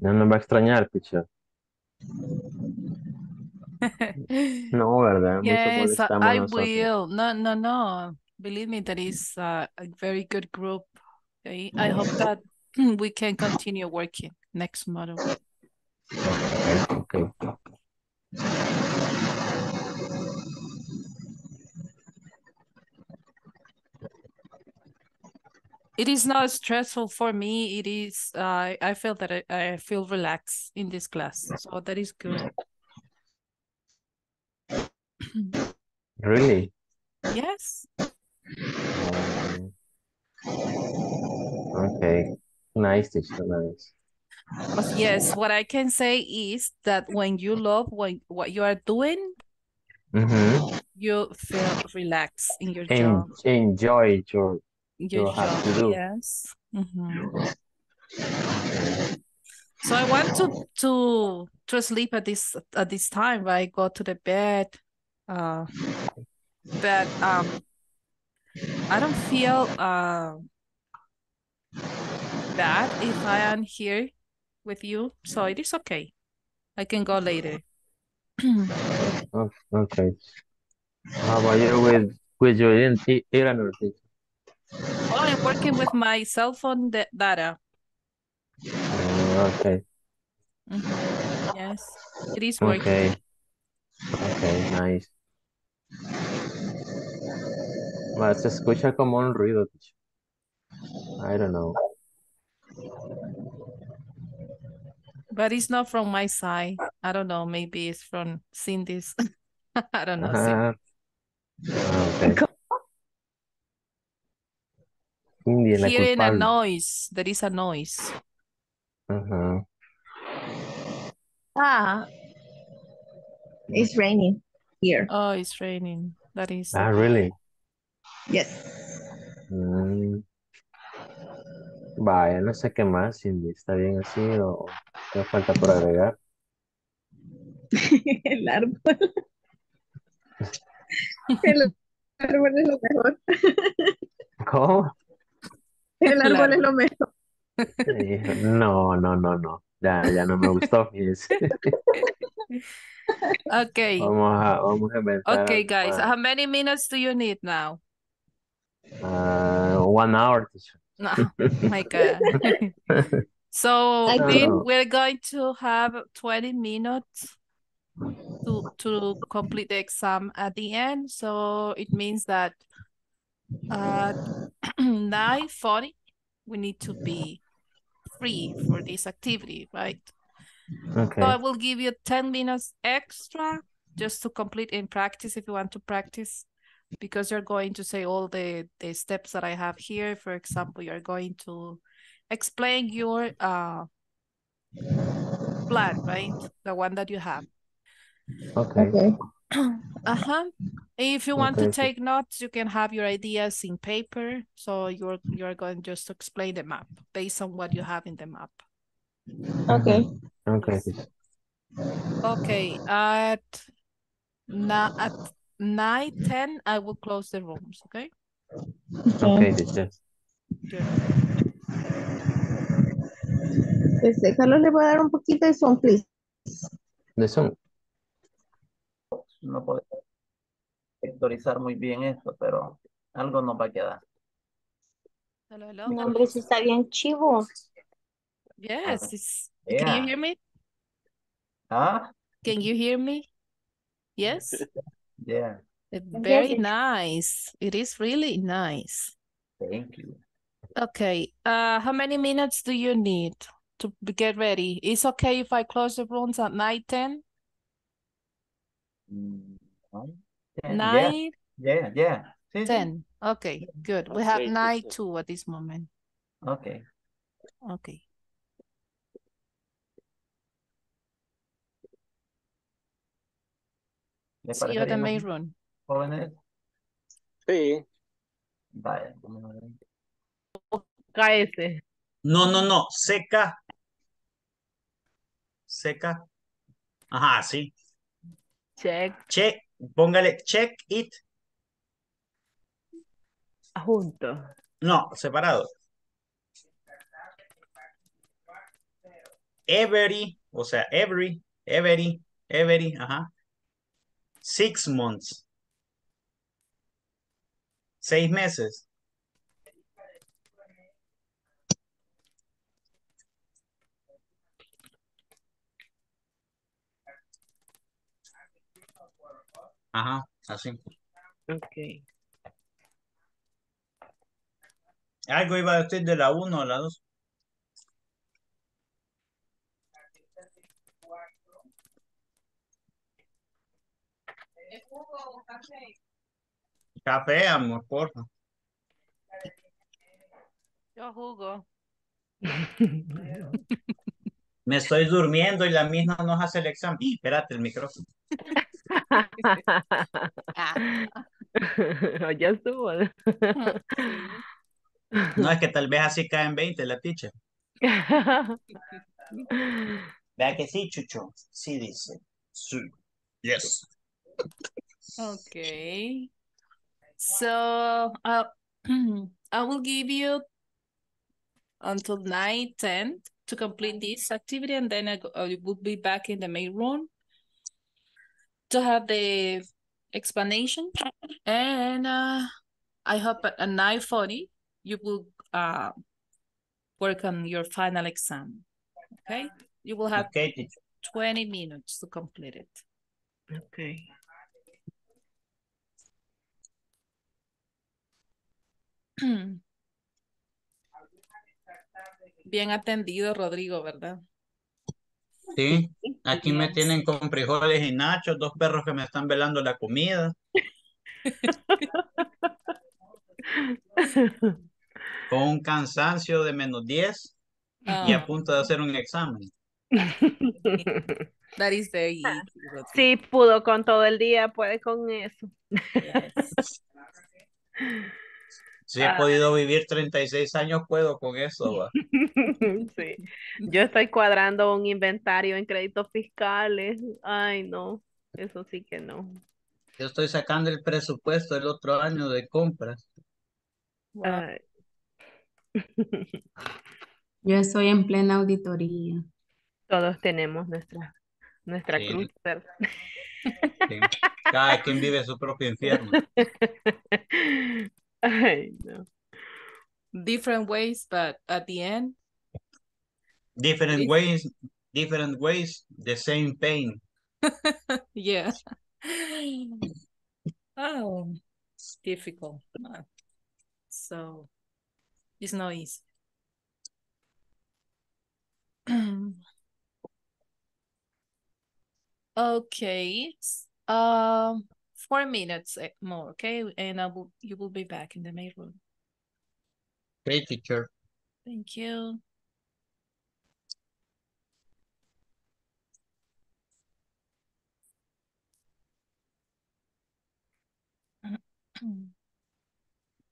No nos va a extrañar, teacher. No, ¿verdad? <laughs> Yes, I molestamos I nosotros. will. No, no, no. Believe me, that is uh, a very good group. Okay? I hope that <clears throat> we can continue working next model. Okay. It is not stressful for me. It is, uh, I feel that I, I feel relaxed in this class. So that is good. <clears throat> Really? Yes. Um, okay. Nice, teacher. Nice. But yes, what I can say is that when you love what, what you are doing, Mm-hmm. you feel relaxed in your En job. enjoy your Your you have to do. yes. Mhm. So I want to to to sleep at this at this time. I go to the bed, uh, but um, I don't feel uh bad if I am here with you, so it is okay. I can go later. <clears throat> Oh, okay. How about you with with your teacher? Oh, I'm working with my cell phone data. Oh, okay. Mhm. Yes, it is working. Okay. Okay, nice. Ma, Se escucha como un ruido. I don't know. But it's not from my side. I don't know. Maybe it's from Cindy's. <laughs> I don't know. Ajá. Ah, <laughs> Cindy es la Hearing a noise. There is a noise. Ajá. Ah, it's raining here. Oh, it's raining. That is. Ah, really? Yes. Mm. Vaya, no sé qué más, Cindy. ¿Está bien así o qué falta por agregar? <laughs> El árbol. <laughs> El árbol es lo mejor. ¿Cómo? El El árbol es lo mejor. Hijo, No, no, no, no. Ya, ya no me gustó, <laughs> fíjese. Okay. Vamos a, vamos a inventar Okay, guys. más. How many minutes do you need now? Ah, one hour. No, <laughs> my God. <laughs> So we, we're going to have 20 minutes to to complete the exam at the end. So it means that <clears throat> at 9:40 we need to be free for this activity, right? Okay. So I will give you 10 minutes extra just to complete in practice if you want to practice because you're going to say all the, the steps that I have here. For example, you're going to explain your uh, plan, right? The one that you have. Okay. Okay. Uh-huh. If you want to take notes, you can have your ideas in paper. So you're you're going just to explain the map based on what you have in the map. Okay. Okay. Okay, at na at nine ten, I will close the rooms. Okay. Okay, teacher. Good. Este, Carlos, le voy a dar un poquito de son, please. De Zoom. no podemos sectorizar muy bien eso, pero algo nos va a quedar. Hello, hello. Mi nombre sí está bien chivo. Yes. It's, yeah. Ah, can you hear me? ¿Ah? Can you hear me? Yes? Yeah. Very nice. It is really nice. Thank you. Okay. Uh, how many minutes do you need to get ready? It's okay if I close the rooms at night 10? Nine, ten, yeah, Nine yeah, yeah. Sí, sí. ten. Okay, good. We have Okay, nine teacher. two at this moment. Okay. Okay. ¿Les See you parece at the main room. jóvenes? Sí. Vaya, vamos. KS. No, no, no. Seca. Seca. Ajá, sí. Check. Check. Póngale check it. Junto. No, separado. Every, o sea, every, every, every, ajá. Six months. Seis meses. Ajá, así. Ok. Algo iba a decir de la 1 a la 2. Café, amor, porfa. Yo jugo. <laughs> Me estoy durmiendo y la misma nos hace el examen. ¡Ih! Espérate el micrófono. <laughs> <laughs> <laughs> ya estuvo. <laughs> No, es que tal vez así caen 20 la teacher. Vea que sí, Chucho. Sí dice. Sí. Yes. Okay. So uh, <clears throat> I will give you until 9, 10 to complete this activity, and then I, go- I will be back in the main room to have the explanation. And uh, I hope at 9.40 you will uh, work on your final exam. Okay? You will have Ok, 20 minutes to complete it. Okay. <clears throat> Bien atendido, Rodrigo, ¿verdad? Sí, aquí me tienen con frijoles y nachos, dos perros que me están velando la comida. <laughs> Con un cansancio de menos 10 y a Ah, punto de hacer un examen. that is very. Sí, pudo con todo el día, puede con eso. Yes. <laughs> Si he Ah. podido vivir 36 años, puedo con eso. va. <laughs> Sí. Yo estoy cuadrando un inventario en créditos fiscales. Ay, no, eso sí que no. Yo estoy sacando el presupuesto del otro año de compras. Wow. Ay. Yo estoy en plena auditoría. Todos tenemos nuestra, nuestra Sí. cruz, ¿verdad? Sí. Cada quien vive su propio infierno. <laughs> <laughs> Ay, no. Different ways, but at the end, Different It's- ways, different ways, the same pain. <laughs> yeah. Oh, it's difficult. So it's not easy. <clears throat> Okay. Um, four minutes eh, more, okay? And I will you will be back in the main room. Okay, teacher. Thank you.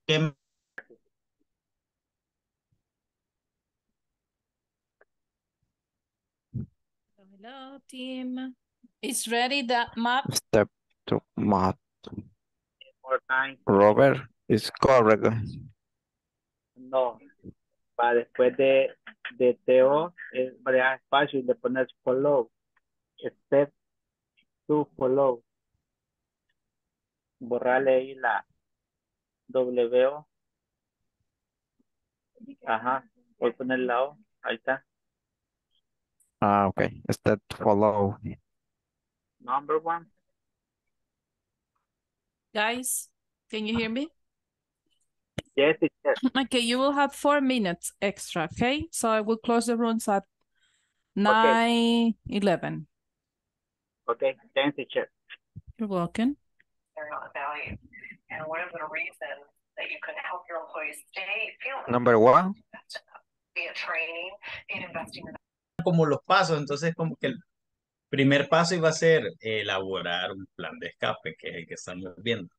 ¿Qué Hello, team. Is ready that map? Step Robert is correct. No. Va después de, de TO, es y le pones follow. Step to follow. Borrarle ahí la W. Ajá. Voy a poner la O. Ahí está. Ah, okay. Step to follow. Number one. Guys, can you hear me? Yes, teacher. Okay, you will have four minutes extra, okay? So I will close the rooms at nine eleven. Okay. Thanks, teacher. You're welcome. they're not valued. And one of the reasons that you can help your employees stay feeling Number one. via training in investing in como los pasos, entonces como que el primer paso iba a ser elaborar un plan de escape, que es el que estamos viendo.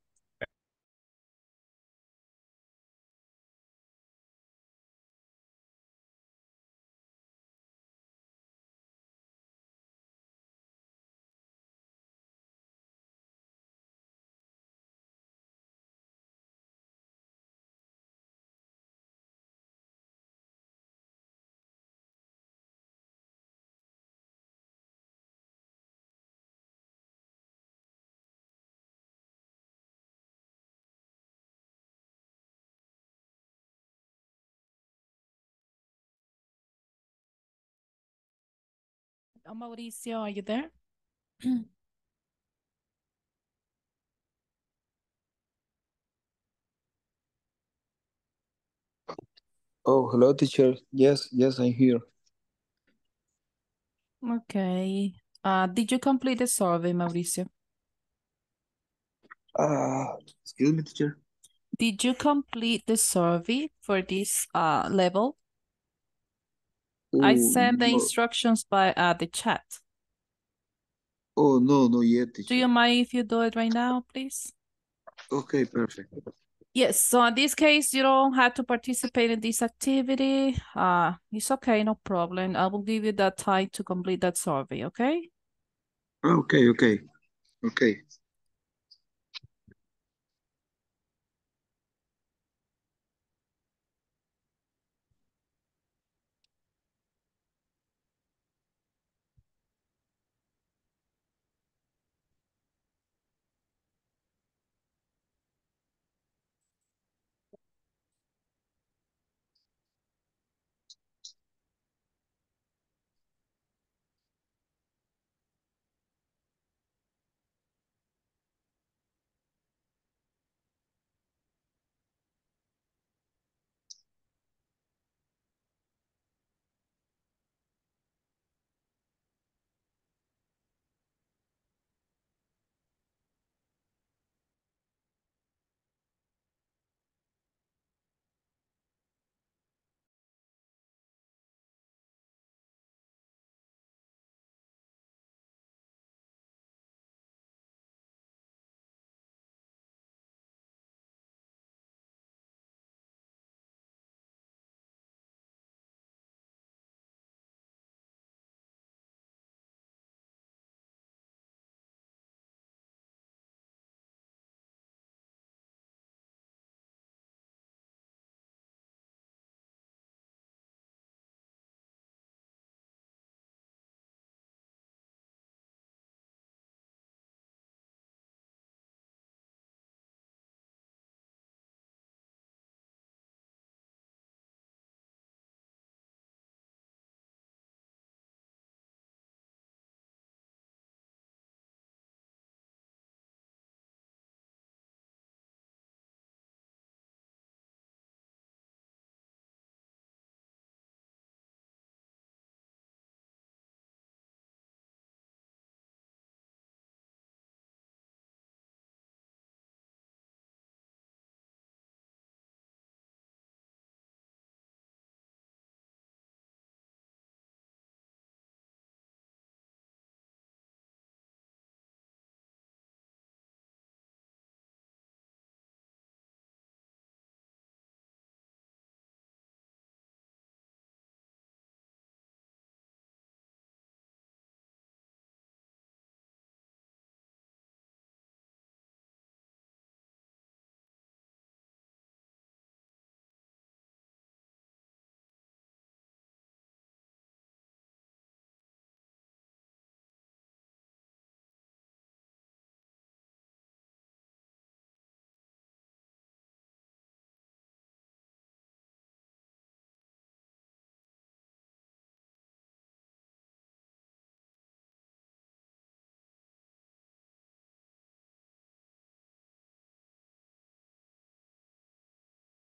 Oh, Mauricio, are you there? <clears throat> Oh, hello, teacher. Yes, yes, I'm here. Okay. Uh, did you complete the survey, Mauricio? Ah, excuse me, teacher. Did you complete the survey for this uh level? I Oh, sent the no. instructions by uh the chat. Oh, no, no yet, Do you mind if you do it right now, please? Okay, perfect. Yes, so in this case, you don't have to participate in this activity. Uh, it's okay, no problem. I will give you that time to complete that survey, okay? Okay, okay, okay.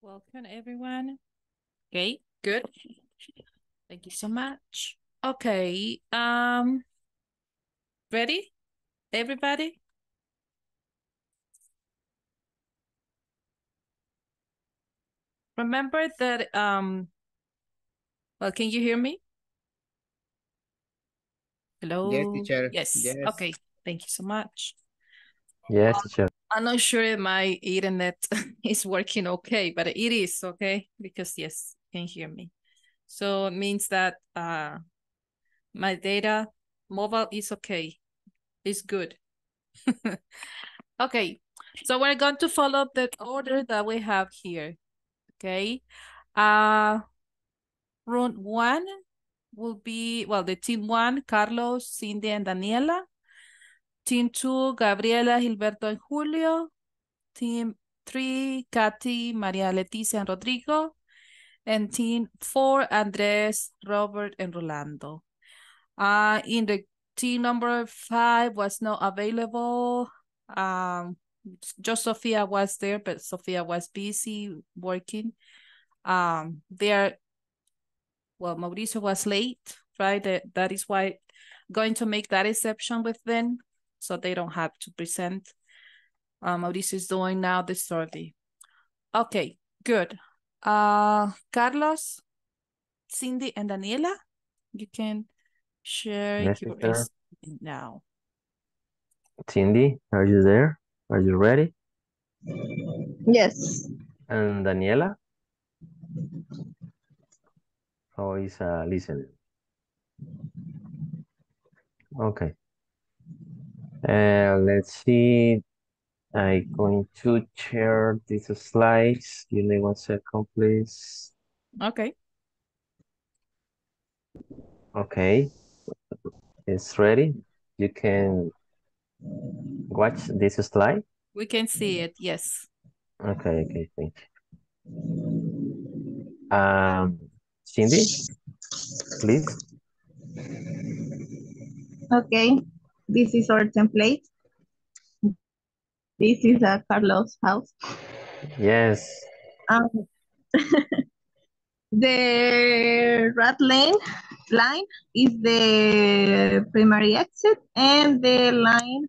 Welcome, everyone. Okay, good. Thank you so much. Okay, um, ready? Everybody? Remember that, um, well, can you hear me? Hello? Yes, teacher. Yes, Yes. okay, thank you so much. Yes, teacher. I'm not sure if my internet <laughs> is working okay, but it is okay because yes, you can hear me. So it means that uh my data mobile is okay. It's good. <laughs> okay. So we're going to follow the order that we have here. Okay. Uh round one will be well the team one, Carlos, Cindy, and Daniela. Team two, Gabriela, Gilberto, and Julio. Team three, Katy, Maria Leticia, and Rodrigo. And team four, Andres, Robert, and Rolando. Uh, in the team number five was not available. Um, just Sophia was there, but Sophia was busy working. Um, there, well, Mauricio was late, right? That, that is why going to make that exception with them so they don't have to present. Uh, Mauricio is doing now the survey. Okay, good. Uh, Carlos, Cindy, and Daniela, you can share Yes, your screen now. Cindy, are you there? Are you ready? Yes. And Daniela? How is uh, listening? Okay. Uh, let's see. I'm going to share these slides. Give me one second, please. Okay. Okay. It's ready. You can watch this slide. We can see it, yes. Okay, okay, thank you. Um, Cindy, please. Okay, this is our template. This is a Carlos house. Yes. Um, <laughs> the red lane line is the primary exit, and the line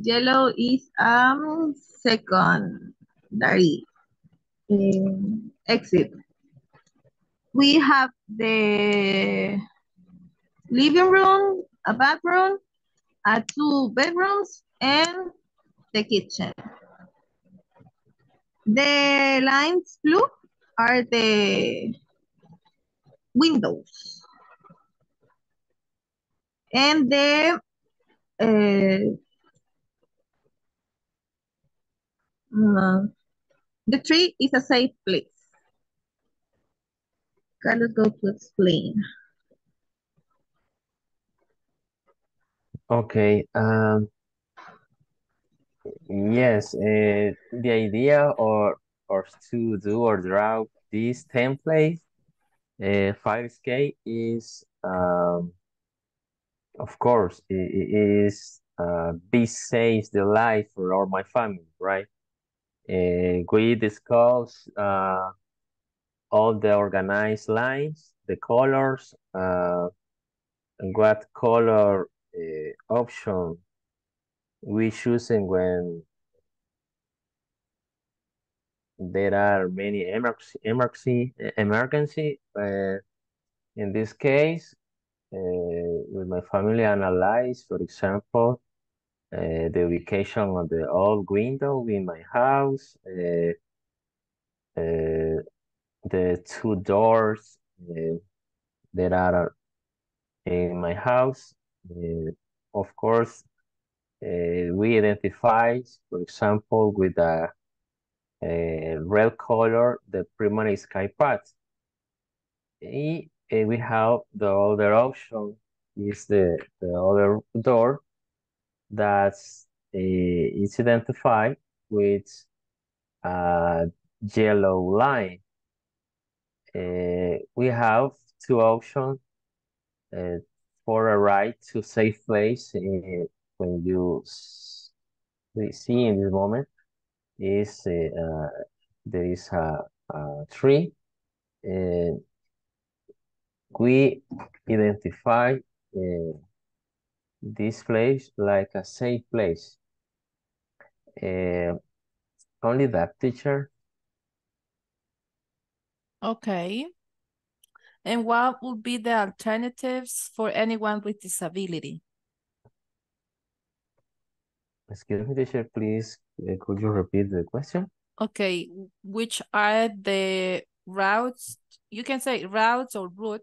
yellow is um secondary um, exit. We have the living room, a bathroom, uh, two bedrooms, and the kitchen. The lines blue are the windows. And the uh, uh, the tree is a safe place. Carlos go to explain. Okay. Um, yes, uh, the idea or or to do or draw this template uh, fire escape is um, of course it, it is uh, this saves the life for all my family, right? Uh, we discuss uh, all the organized lines, the colors, uh, and what color uh, option we choosing when there are many emergency emergency. Uh, in this case, uh, with my family analyze, for example, uh, the ubication of the old window in my house, uh, uh, the two doors uh, that are in my house. Uh, of course, uh, we identify, for example, with a, a red color, the primary sky path. And uh, we have the other option is the, the other door that's uh, is identified with a yellow line. Uh, we have two options uh, for a right to safe place uh, when you see in this moment is uh, uh, there is a, uh, three, and we identify uh, this place like a safe place. Only that, teacher. Okay. And what would be the alternatives for anyone with disability? Excuse me, teacher, please, uh, could you repeat the question? Okay, which are the routes? You can say routes or route.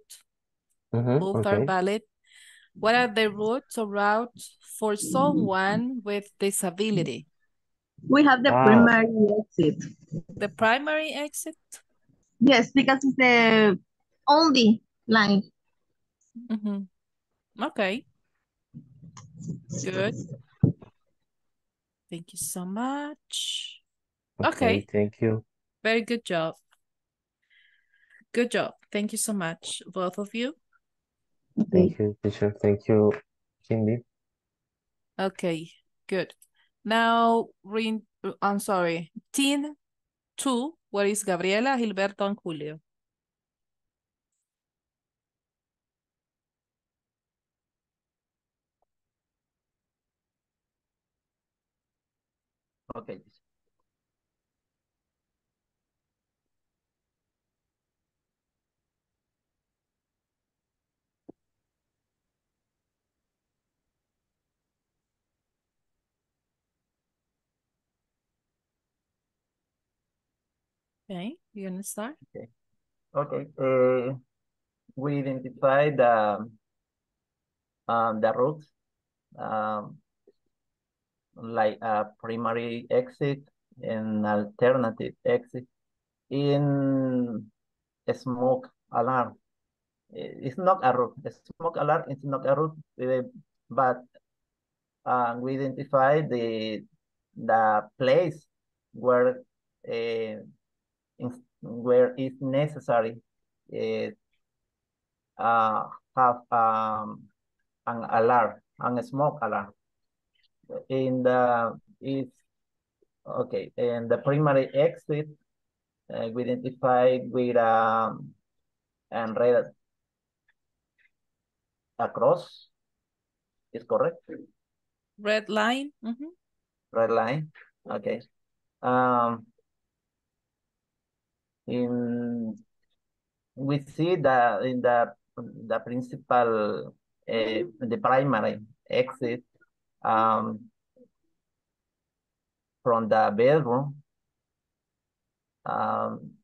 Mhm, Both are valid. What are the routes or routes for someone with disability? We have the Ah. primary exit. The primary exit? Yes, because it's the only line. Mhm. Okay. Good. Thank you so much. Okay, Okay, thank you. very good job. Good job. Thank you so much, both of you. Thank you, teacher. Thank you, Cindy. Okay, good. Now, ring, I'm sorry, team two, where is Gabriela, Gilberto, and Julio? Okay. Okay, you gonna start? Okay. Okay. Uh, we identify the um, the routes um, like a primary exit and alternative exit in a smoke alarm. Eh, It's not a route. A smoke alarm is not a route, eh, but uh, we identify the the place where uh, in- where it's necessary uh, uh, have um, an alarm, an smoke alarm. In the is okay, and the primary exit uh, we identify with um and red across is correct. Red line? Mhm. Red line. Okay. Um. In we see that in the the principal uh, the primary exit um from the bedroom. Um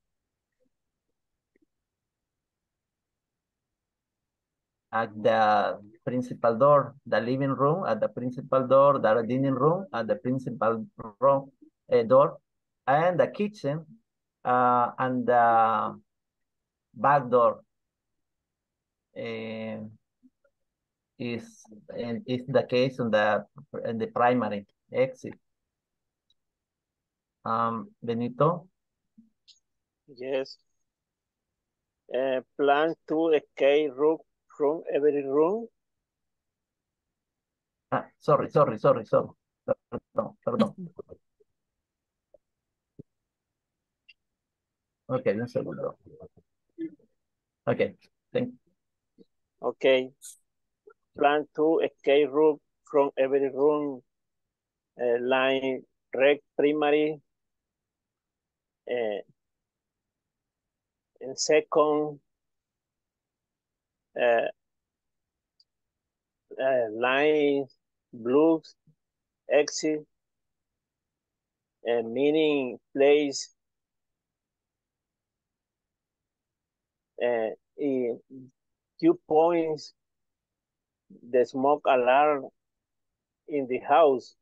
at the principal door, the living room at the principal door, the dining room at the principal room uh, door, and the kitchen uh, and the back door. Uh, is and is the case on the in the primary exit. Um, Benito, Yes. Uh, plan to escape room from every room. ah, sorry, sorry, sorry, sorry, perdón, perdón. Okay, un segundo. Okay, thank Okay. Plan to escape room from every room. Uh, line rec primary. Uh, and second. Uh, uh, line blues exit. And meaning place. Uh, two points the smoke alarm in the house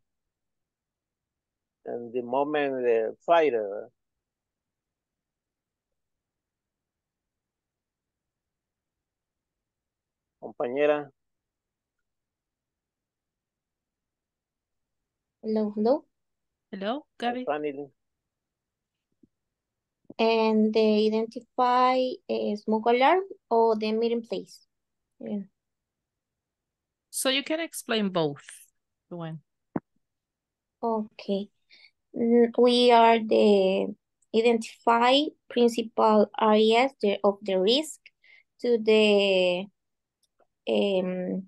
and the moment the fire compañera Hello, hello. Hello, Gabby? family And they identify a smoke alarm or the meeting place. Yeah. So you can explain both, Luan. Okay. We are the identify principal areas of the risk to the um,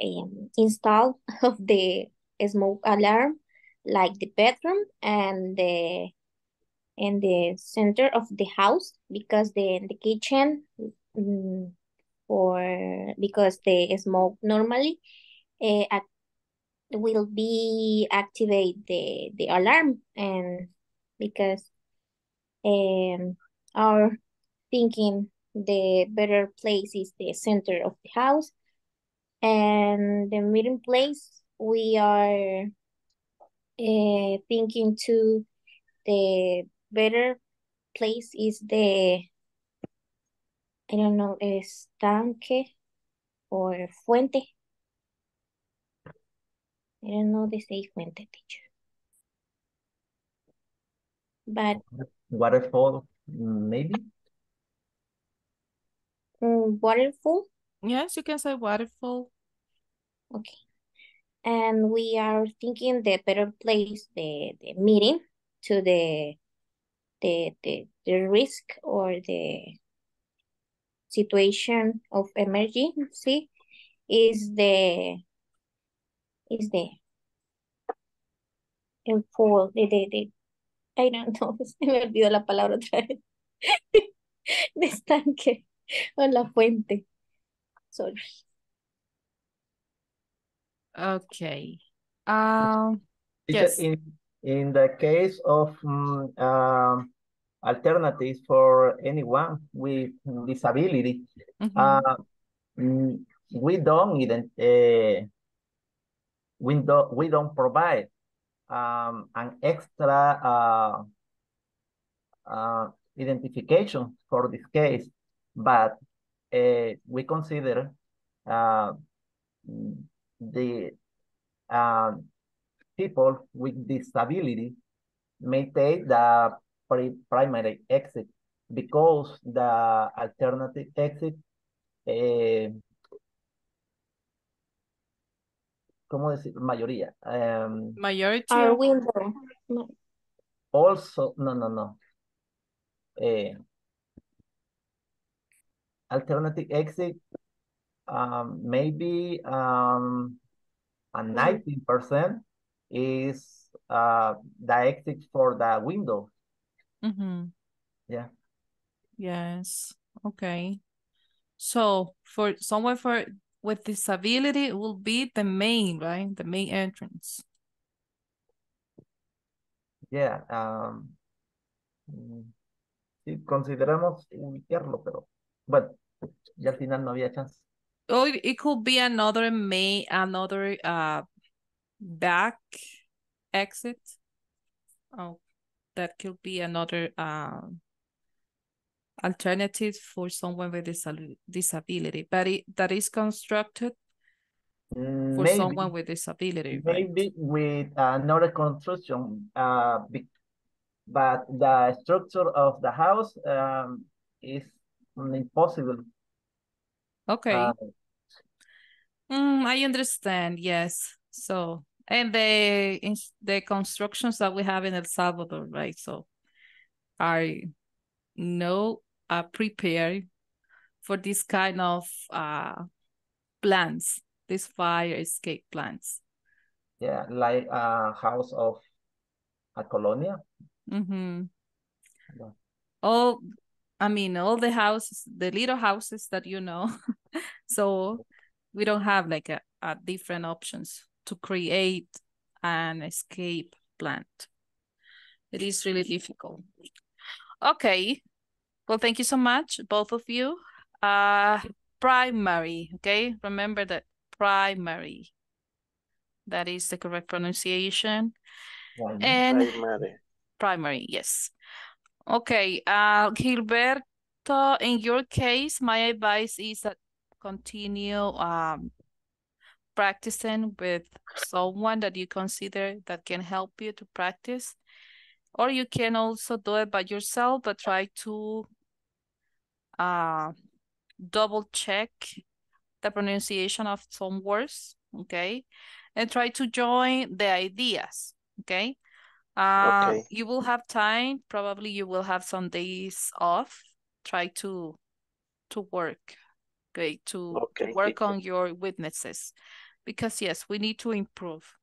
um, install <laughs> of the smoke alarm, like the bedroom and the in the center of the house because the in the kitchen mm, or because the smoke normally uh, will be activate the the alarm and because um our thinking the better place is the center of the house. And the meeting place we are uh, thinking to the better place is the I don't know estanque or fuente I don't know the say fuente teacher but Waterfall, maybe? mm, waterfall Yes, you can say waterfall. okay and we are thinking the better place the the meeting to the the the, the risk or the situation of emergency is the is the el fall de, de, de I don't know <laughs> se me olvidó la palabra otra vez. <laughs> De estanque o la fuente. Sorry. Okay. Um, yes. In, in the case of um, alternatives for anyone with disability, Mhm. uh, mm, we don't even, uh, we don't, we don't provide um, an extra uh, uh, identification for this case, but uh, we consider uh, the uh, people with disability may take the primary exit because the alternative exit, eh, ¿cómo decir? Mayoría. Um, Majority our of window also, no, no, no. Eh, alternative exit, um, maybe um, a 19% is uh, the exit for the window. Mhm. Yeah. Yes. Okay. So for someone for with disability it will be the main, right? The main entrance. Yeah. Um, mm, sí, consideramos ubicarlo, pero bueno, ya al final no había chance. Oh, it it could be another main, another uh back exit. Oh, that could be another um alternative for someone with disal- disability, but it that is constructed Mm, for Maybe, someone with disability, right? maybe with another construction, uh, but the structure of the house um, is impossible. Okay. Uh, Mm, I understand, yes. So, and the the constructions that we have in El Salvador, right? So are no uh prepared for this kind of uh plans, these fire escape plans. yeah, like a house of a colonia. Mm-hmm. Yeah. All, I mean, all the houses, the little houses that you know. <laughs> So we don't have like a, a different options to create an escape plan. It is really difficult. Okay. Well, thank you so much, both of you. Uh, primary, okay? Remember that primary. That is the correct pronunciation. And Primary. primary, yes. Okay, uh, Gilberto, in your case, my advice is that continue um practicing with someone that you consider that can help you to practice. Or you can also do it by yourself, but try to uh double check the pronunciation of some words, okay? And try to join the ideas, okay? Uh, Okay. you will have time, probably you will have some days off. Try to to work, okay, to, to work on your witnesses. Because yes, we need to improve.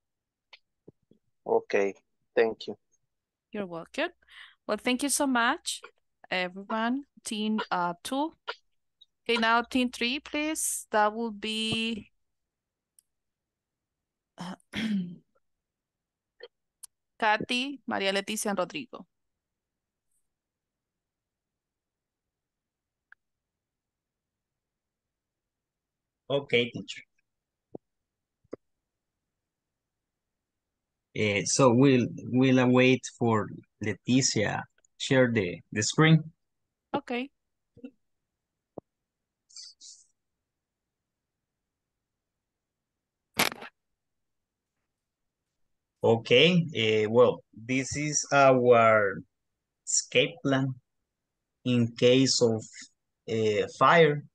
Okay. Thank you. You're welcome. Well, thank you so much, everyone. Team uh two. Okay, now team three, please. That will be <clears throat> Kathy, María Leticia, and Rodrigo. Okay, teacher. Uh, so we'll we'll await for Leticia share the the screen. Okay. Okay, uh, well, this is our escape plan in case of uh, fire.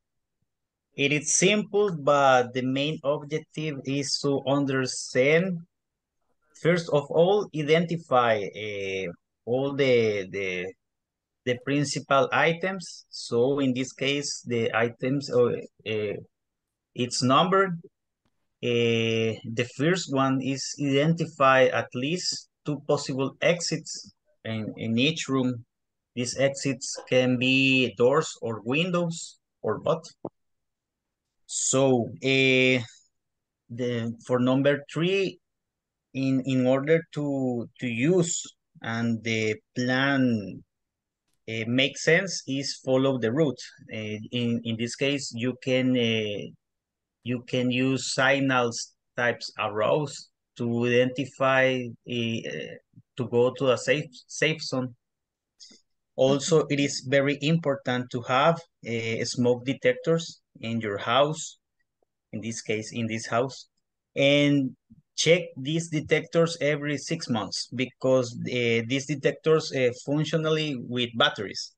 It is simple, but the main objective is to understand, first of all, identify uh, all the, the, the principal items. So in this case, the items, uh, uh, its number, uh, the first one is identify at least two possible exits in, in each room. These exits can be doors or windows or both. So uh, the for number three, in in order to to use and the plan uh, make sense is follow the route. Uh, in in this case, you can uh, you can use signals types arrows to identify uh, to go to a safe safe zone. Also, it is very important to have uh, smoke detectors in your house, in this case, in this house, and check these detectors every six months because uh, these detectors uh, functionally with batteries.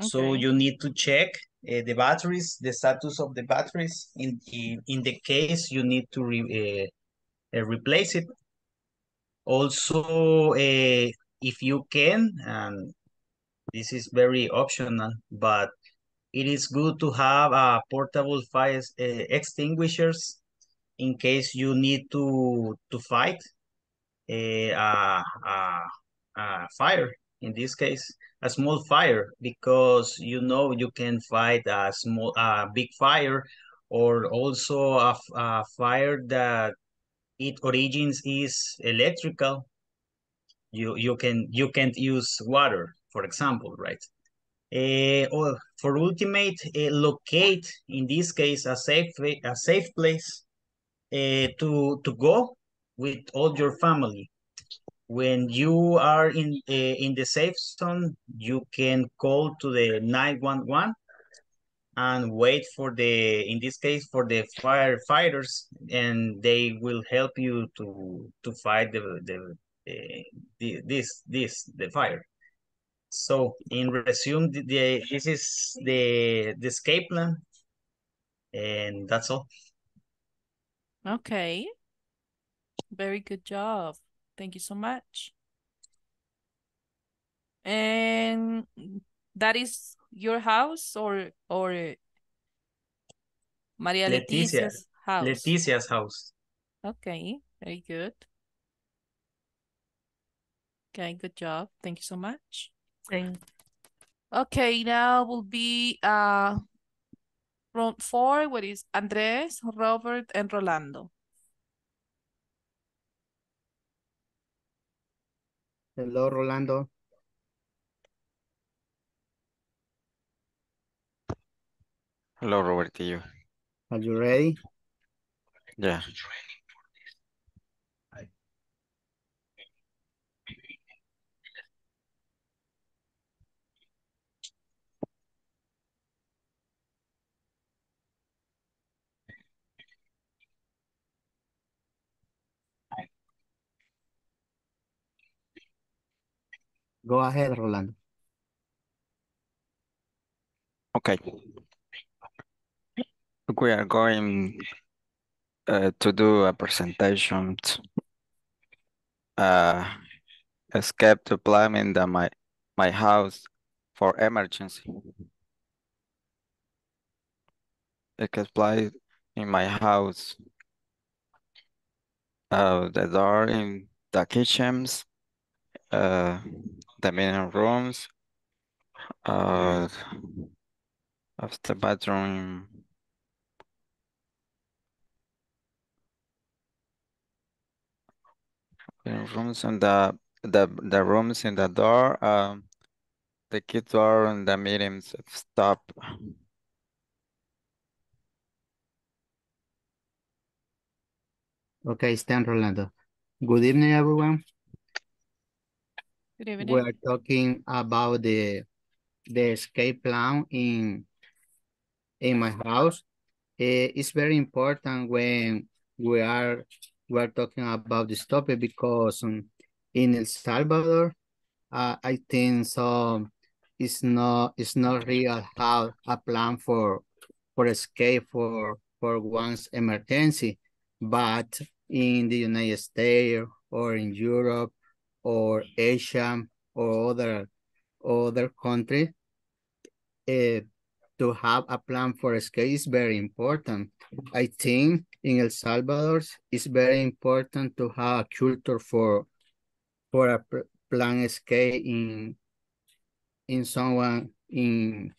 So you need to check uh, the batteries, the status of the batteries. In in, in the case you need to re, uh, uh, replace it. Also, uh, if you can, and this is very optional, but it is good to have a portable fire uh, extinguishers in case you need to to fight a, a, a, a fire. In this case, a small fire, because you know you can fight a small, a big fire, or also a, a fire that it origins is electrical. You you can you can't use water, for example, right? Uh, or for ultimate, uh, locate in this case a safe a safe place uh, to to go with all your family. When you are in uh, in the safe zone, you can call to the 911 and wait for the in this case for the firefighters and they will help you to to fight the the, uh, the this this the fire. So in resume, the, the this is the the escape plan, and that's all. Okay. Very good job. Thank you so much. And that is your house or or Maria Leticia, Leticia's house? Leticia's house. Okay, very good. Okay, good job. Thank you so much. Thank Okay, now will be uh round four, what is Andres, Robert, and Rolando. Hello, Rolando. Hello, Robertillo. Are you ready? Yeah. Go ahead, Rolando. Okay. We are going uh, to do a presentation uh, escape to plan in the my my house for emergency. Apply in my house. Uh, the door in the kitchens, uh, the meeting rooms, uh, of the bathroom. in rooms and the the the rooms in the door, um, the kids door and the meetings stop. Okay, Stan Rolando. Good evening, everyone. Good We're talking about the the escape plan in in my house. Eh, it's very important when we are we are talking about this topic because um, in El Salvador, uh, I think so. It's not it's not real how a plan for for escape for for one's emergency, but in the United States or in Europe or Asia or other other country, uh, to have a plan for escape is very important. I think in El Salvador, it's very important to have a culture for for a plan escape in in someone in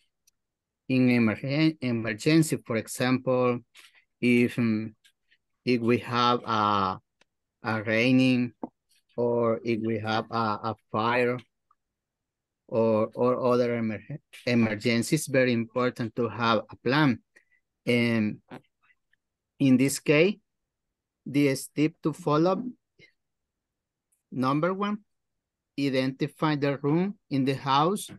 in emergen emergency. For example, if if we have a a raining or if we have a, a fire or or other emer emergencies, very important to have a plan. And in this case, the step to follow, number one, identify the room in the house.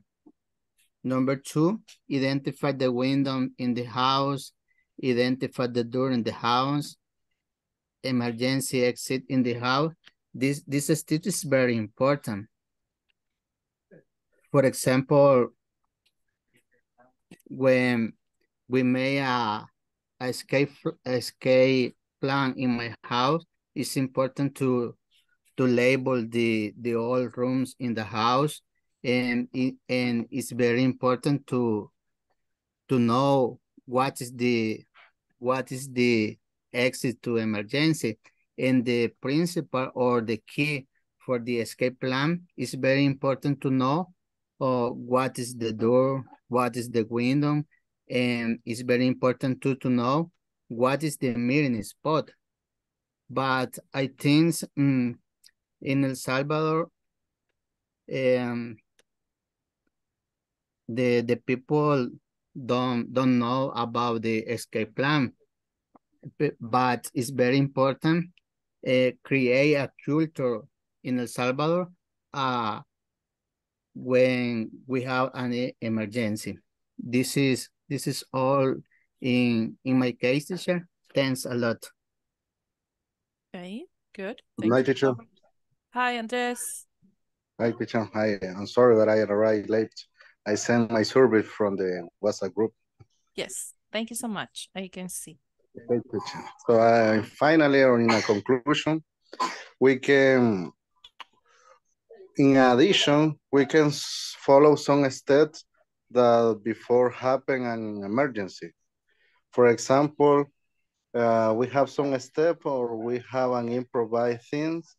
Number two, identify the window in the house, identify the door in the house, emergency exit in the house. This, this step is very important. For example, when we made a, a escape escape plan in my house, it's important to to label the the all rooms in the house, and and it's very important to to know what is the what is the exit to emergency, and the principle or the key for the escape plan is very important to know uh, what is the door, what is the window, and it's very important too to know what is the meeting spot. But I think um, in El Salvador, um, the the people don't don't know about the escape plan, but it's very important uh, create a culture in El Salvador uh, when we have an emergency. This is this is all in in my case, teacher. Thanks a lot. Okay, good. Good Thank night, teacher. Hi, Andres. Hi, teacher. Hi, I'm sorry that I arrived late. I sent my survey from the WhatsApp group. Yes, thank you so much. I can see. So uh, finally, or in a conclusion, we can, in addition, we can follow some steps that before happen an emergency. For example, uh, we have some step or we have an improvised things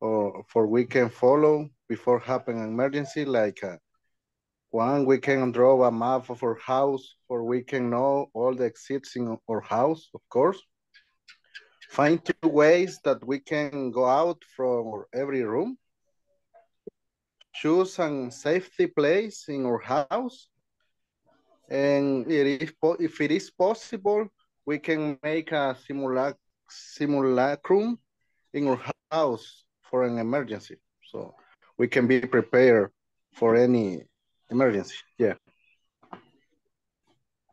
or for we can follow before happen an emergency like uh, one we can draw a map of our house or we can know all the exits in our house of course. Find two ways that we can go out from every room. Choose a safety place in our house. And if it is possible we can make a simulac simulacrum in our house for an emergency. So we can be prepared for any emergency yeah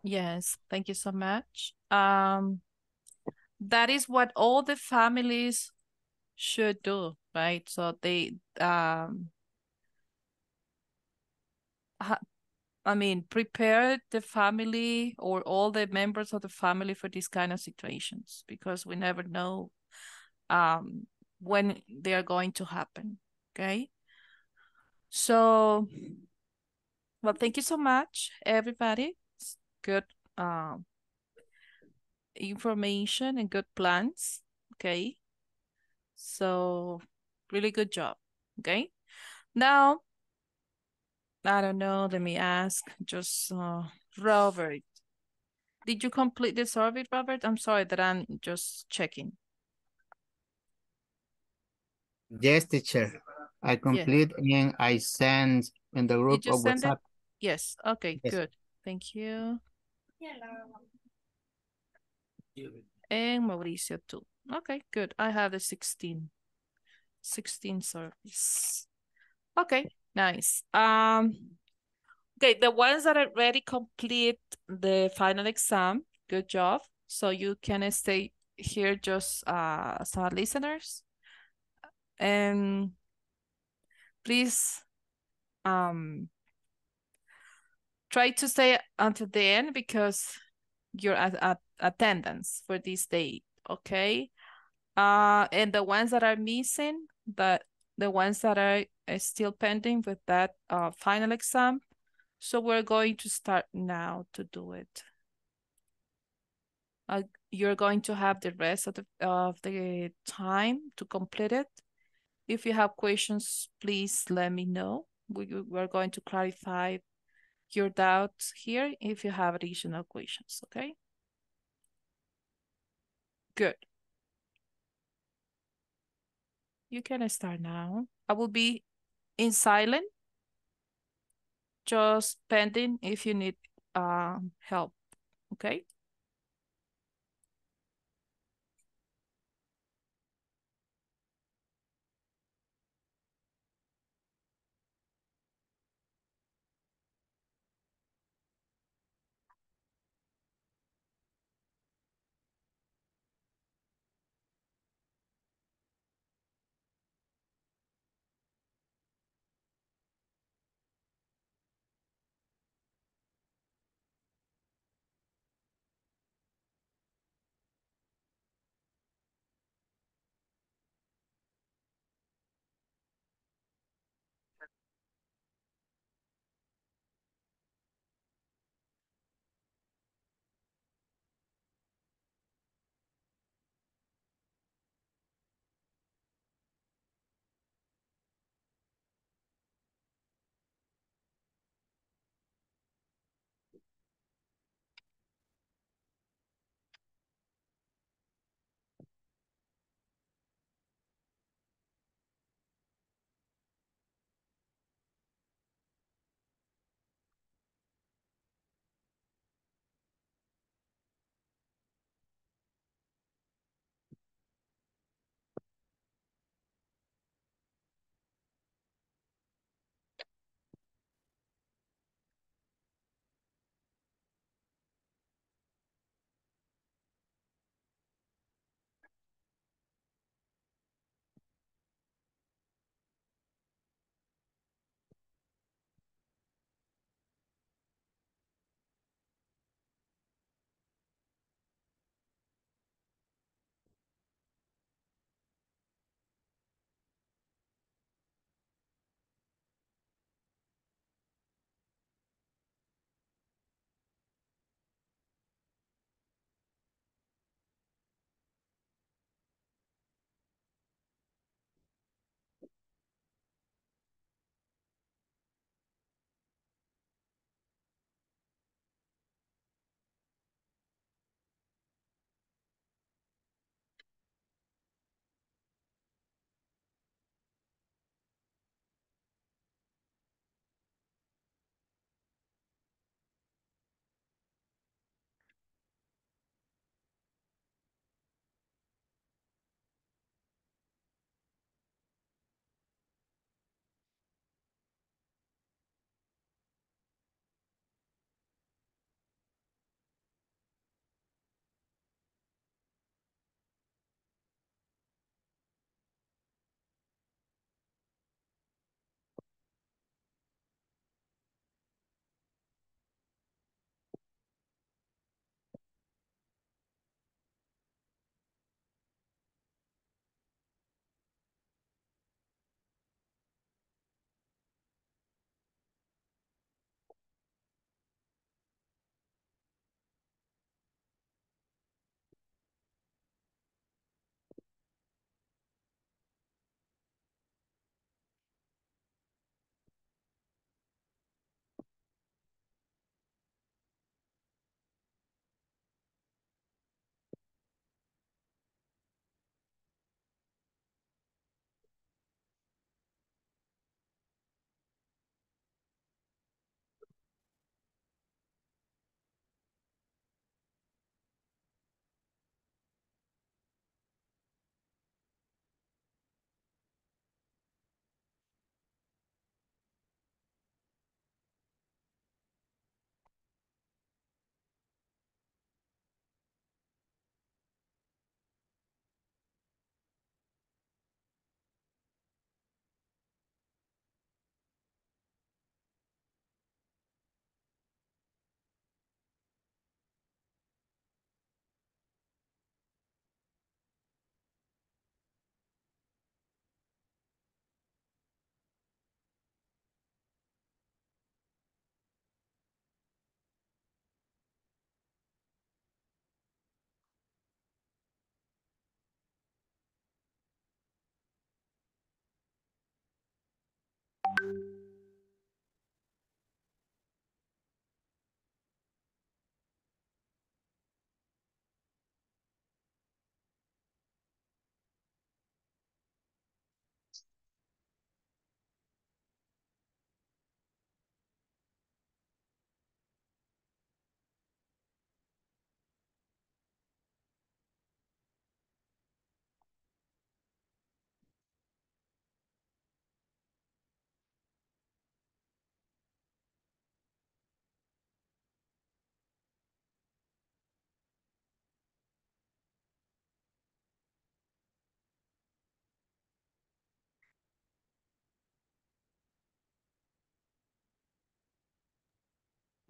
Yes, thank you so much. Um, that is what all the families should do, right? So they, um, I mean, prepare the family or all the members of the family for these kind of situations because we never know um when they are going to happen. Okay. So, well, thank you so much, everybody. It's good um, information and good plans. Okay. So, really good job. Okay. Now, I don't know. Let me ask just uh, Robert. Did you complete the survey, Robert? I'm sorry that I'm just checking. Yes, teacher. I complete and I send in the group of send it? WhatsApp. Yes. Okay, Yes. good. Thank you. And Mauricio too. Okay, good. I have the 16. 16 surveys. Okay, nice. Um, okay, the ones that already complete the final exam, good job. So you can stay here just uh, as our listeners. And please um try to stay until the end because your at, at attendance for this day, okay? Uh, and the ones that are missing, that the ones that are uh, still pending with that uh, final exam. So we're going to start now to do it. Uh, you're going to have the rest of the, of the time to complete it. If you have questions, please let me know. We, we're going to clarify your doubts here if you have additional questions, okay? Good. You can start now. I will be in silent, just pending if you need um, help, okay?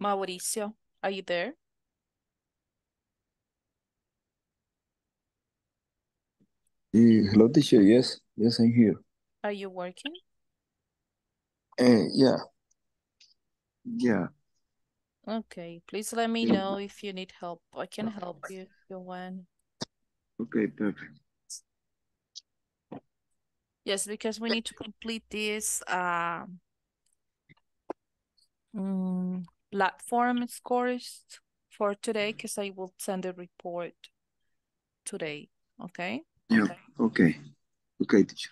Mauricio, are you there? Eh, hello, teacher. Yes, yes, I'm here. Are you working? Uh, yeah, yeah. Okay, please let me know if you need help. I can help you if you want. Okay, perfect. Yes, because we need to complete this um mm, platform scores for today mm-hmm. because I will send a report today. Okay. Yeah, okay. Okay, teacher.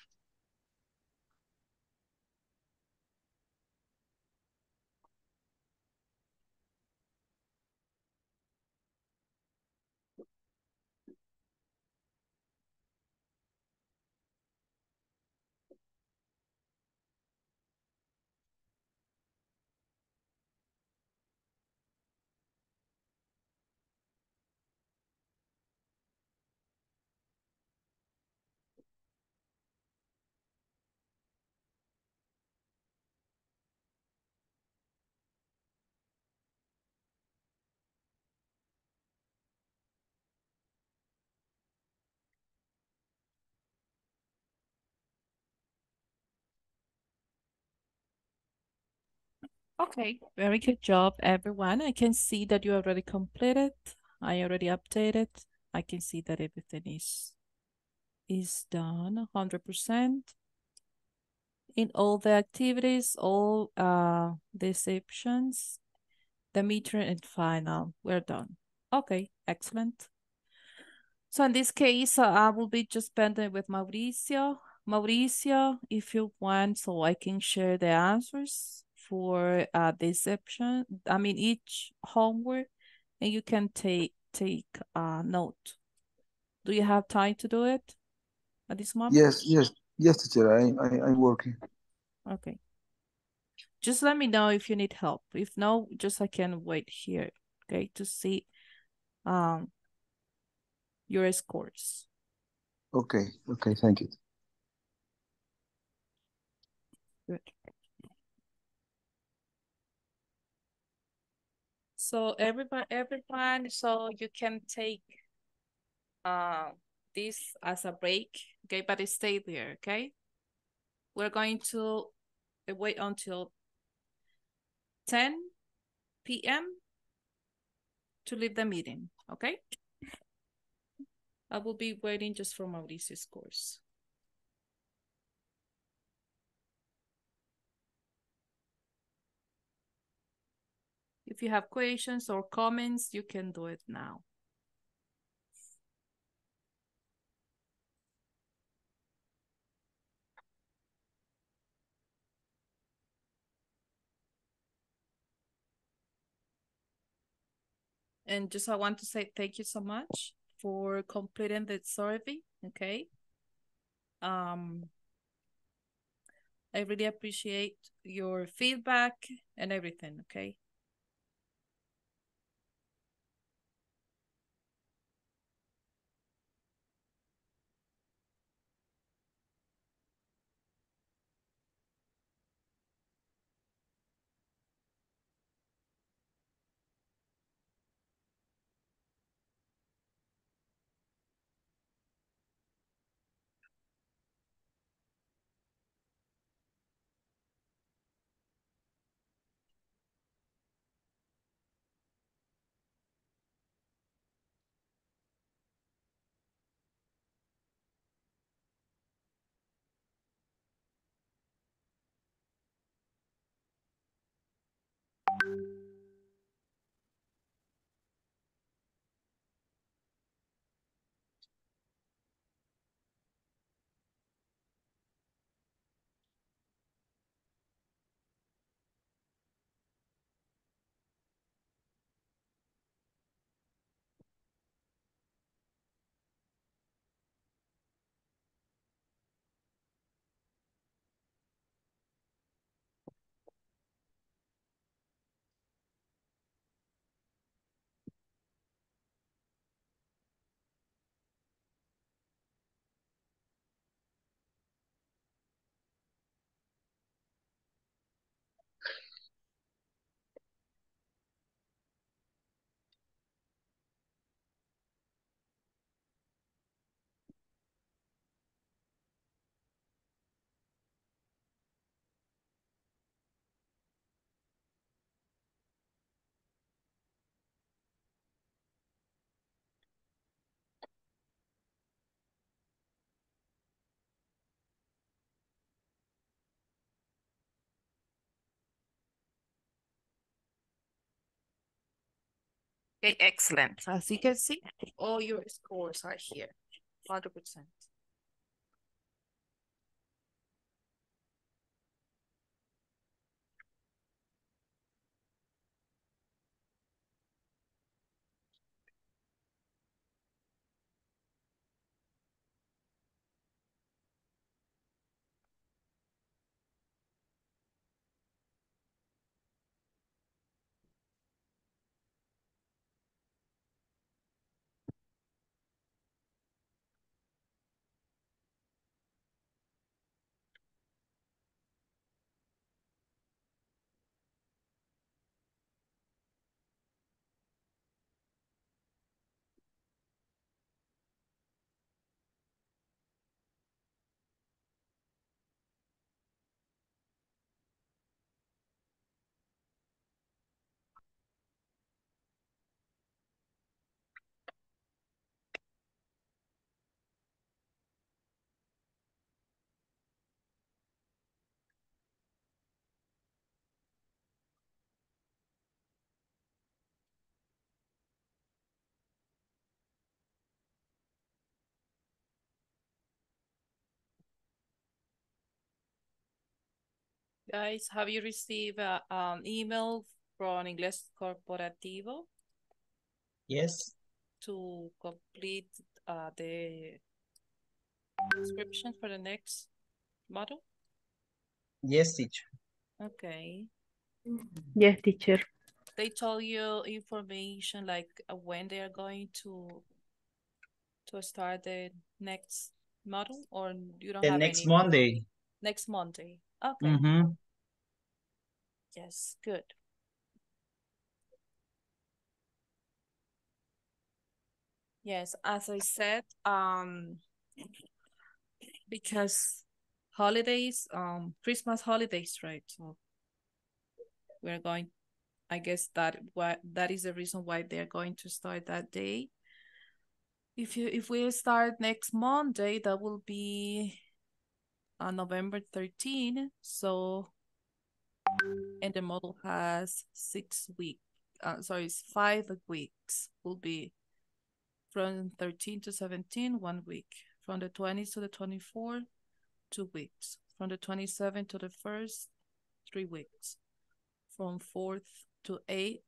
Okay, very good job, everyone. I can see that you already completed. I already updated. I can see that everything is is done 100%. In all the activities, all uh the sections, the meter and final, we're done. Okay, excellent. So in this case, uh, I will be just spending with Mauricio. Mauricio, if you want, so I can share the answers for uh section. I mean each homework, and you can take take a note. Do you have time to do it at this moment? Yes, yes, yes, teacher. I, I, I'm working. Okay. Just let me know if you need help. If no, just I can wait here, okay, to see um your scores. Okay, okay, thank you. So everyone, everyone, so you can take uh this as a break, okay, but stay there, okay? We're going to wait until 10 p.m. to leave the meeting, okay? I will be waiting just for Mauricio's course. If you have questions or comments, you can do it now. And just I want to say thank you so much for completing the survey, okay? Um, I really appreciate your feedback and everything, okay? Okay, excellent. As you can see, all your scores are here, 100%. Guys, have you received uh, an email from Inglés Corporativo Yes. to complete uh, the description for the next model? Yes, teacher. Okay. Yes, teacher. They told you information like uh, when they are going to to start the next model or you don't The have next any? Monday. Next Monday. Okay. Mm-hmm. Yes, good. Yes, as I said, um, because holidays, um, Christmas holidays, right? So we're going, I guess that what that is the reason why they're going to start that day. If you if we start next Monday, that will be on November 13. So and the model has six weeks. Uh, sorry, it's five weeks. Will be from 13 to 17, one week. From the 20th to the 24th, two weeks. From the 27 to the 1st, three weeks. From 4th to 8th,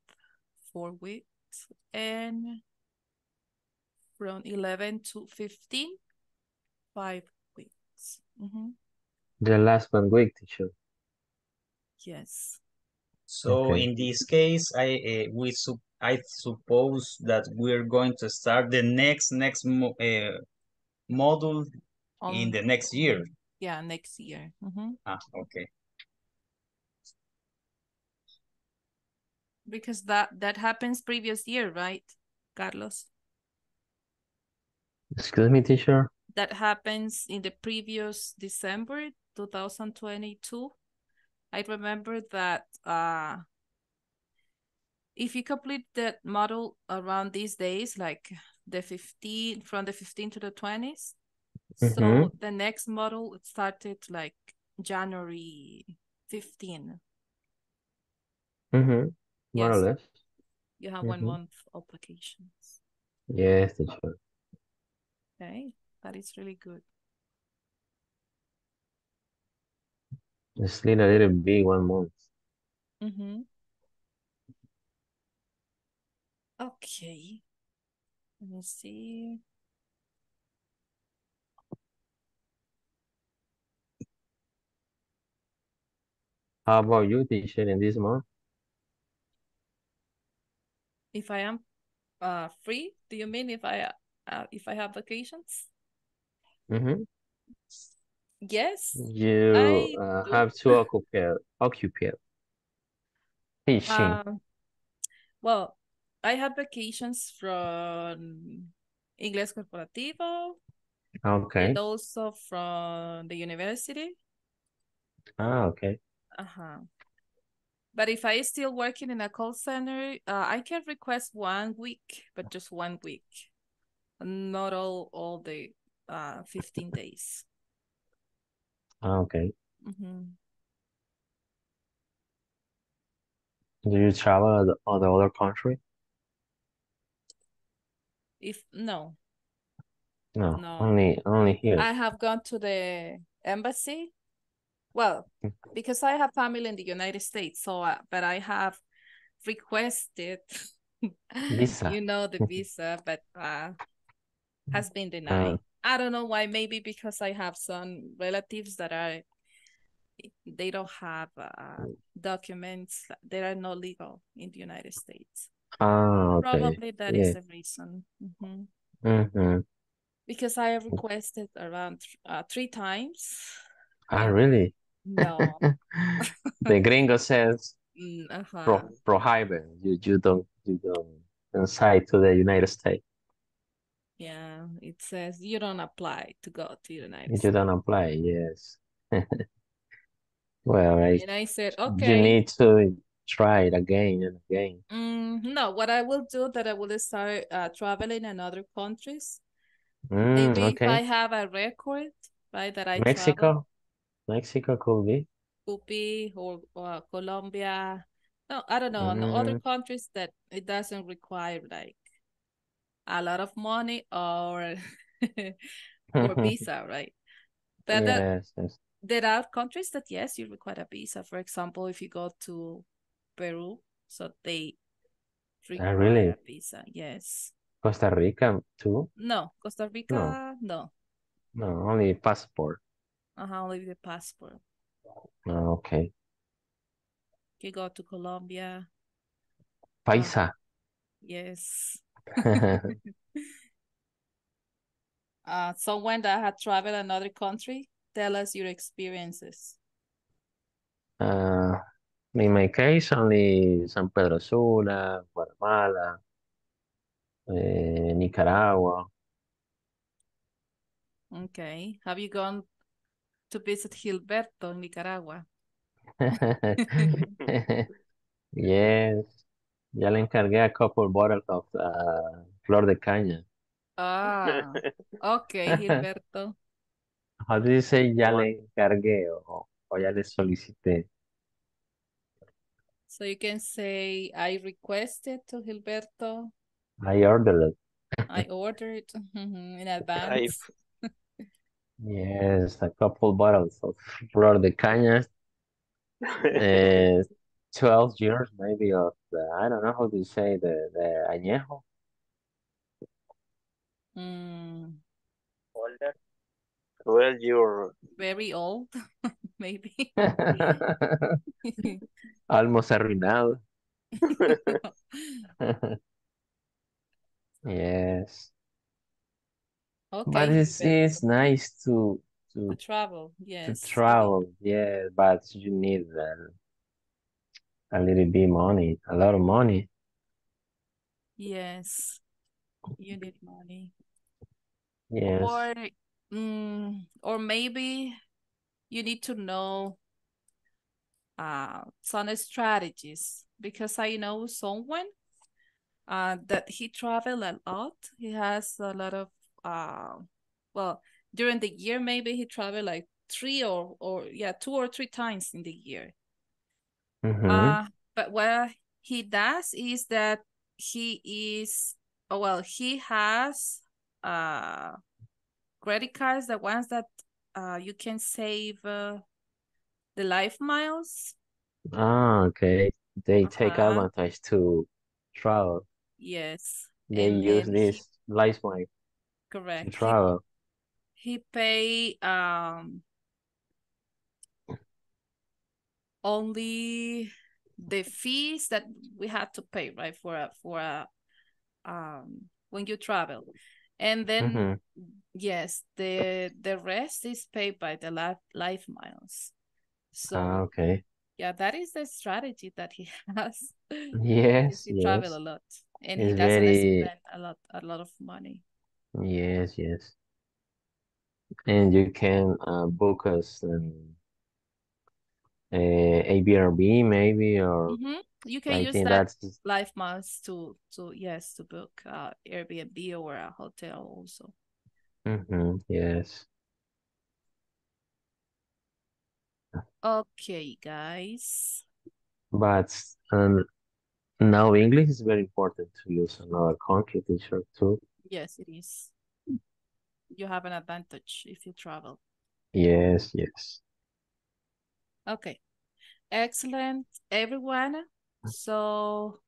four weeks. And from 11 to 15, five weeks. Mhm. The last one week, teacher. Yes. So Okay. in this case, I uh, we sup I suppose that we're going to start the next next mo uh, module in the next year. Yeah, next year. Mhm. Ah, okay. Because that that happens previous year, right, Carlos? Excuse me, teacher. That happens in the previous December 2022. I remember that uh if you complete that model around these days, like the 15 from the 15 to the 20s, so Mhm. the next model it started like January 15. Mm-hmm. More or Yes. less. You have one Mhm. month of vacations. Yes, teacher. Okay, that is really good. It's a little big one month. Mm-hmm. Okay. Let me see. How about you, teacher, in this month? If I am uh free, do you mean if I uh, if I have vacations? Mm-hmm. Yes, You uh, have to <laughs> occupy, occupy teaching. Um, well, I have vacations from Inglés Corporativo Okay. and also from the university. Ah, okay. Uh-huh. But if I still working in a call center, uh, I can request one week, but just one week, not all all the uh 15 days. Ah, okay. Mm-hmm. Do you travel to the other country? If no, No, no. only only here. I have gone to the embassy. Well, because I have family in the United States, so uh, but I have requested, <laughs> Visa. you know, the <laughs> visa, but uh, has been denied. I don't know why. Maybe because I have some relatives that are they don't have uh, documents. They are not legal in the United States. Ah, okay. Probably that is Yeah. the reason. Mhm. Mm-hmm. Because I have requested around th- uh, three times. Ah, really? No. <laughs> The gringo says Mm, uh-huh. pro prohibit. You you don't you don't inside to the United States. Yeah, it says you don't apply to go to the United You don't apply. Yes. <laughs> Well, I And I said, okay, you need to try it again and again. Mm, no, what I will do that I will start uh, traveling in other countries. Mm, Maybe if I have a record, right, that I travel, Mexico, Mexico could be. could be or, or Colombia. No, I don't know. In other Mm, countries that it doesn't require like a lot of money or <laughs> or <laughs> visa, right? But Yes, yes. there are countries that yes, you require a visa. For example, if you go to Peru, so they Ah, require really? a visa. Yes. Costa Rica too? No, Costa Rica, no. no, only passport. Uh-huh, only the passport. Ah, okay. You go to Colombia. Uh, yes. <laughs> <laughs> Uh, someone that had traveled another country, tell us your experiences. Uh, in my case, only San Pedro Sula, Guatemala, eh, Nicaragua. Okay. Have you gone to visit Gilberto, in Nicaragua? <laughs> Yes, ya le encargué a couple bottles of uh, flor de caña. Ah, okay, <laughs> Gilberto. How do you say ya le encargué o, o ya le solicité? So you can say, I requested to Gilberto, I ordered it. I <laughs> ordered in I advance. Yes, a couple bottles of flor de caña. <laughs> 12 years maybe of the, I don't know how to say the, the añejo. Mm, Older. well, you're very old, <laughs> maybe. <laughs> <laughs> Almost arruinado. Yes. But Okay, it's it's nice to To to travel, to yes. it is. travel, yeah, but you need a, a little bit money, a lot of money. Yes, you need money. Yes. Or, mm, or maybe you need to know uh, some strategies because I know someone uh, that he travel a lot. He has a lot of uh, well, during the year maybe he travel like three or or yeah, two or three times in the year. Mm-hmm. Uh, but what he does is that he is oh, well, he has uh credit cards, the ones that uh you can save uh, the life miles. Ah, okay. They take Uh-huh. advantage to travel. Yes, They and use he this lifeline to correct. He travel. he pay um only the fees that we had to pay, right, for a for a um when you travel. And then Mm-hmm. yes, the the rest is paid by the life life miles. Ah, So okay. yeah, that is the strategy that he <laughs> has. Yes, he travel a lot and he It's doesn't very, spend a lot a lot of money. yes, yes. And you can uh, book us an uh, Airbnb maybe, or hmm You can I use that that's, life miles to to yes to book uh Airbnb or a hotel also. mm-hmm, yes. Okay, guys. But um, now English is very important to use another country teacher too. Yes, it is. You have an advantage if you travel. Yes, yes. Okay. Excellent, everyone. So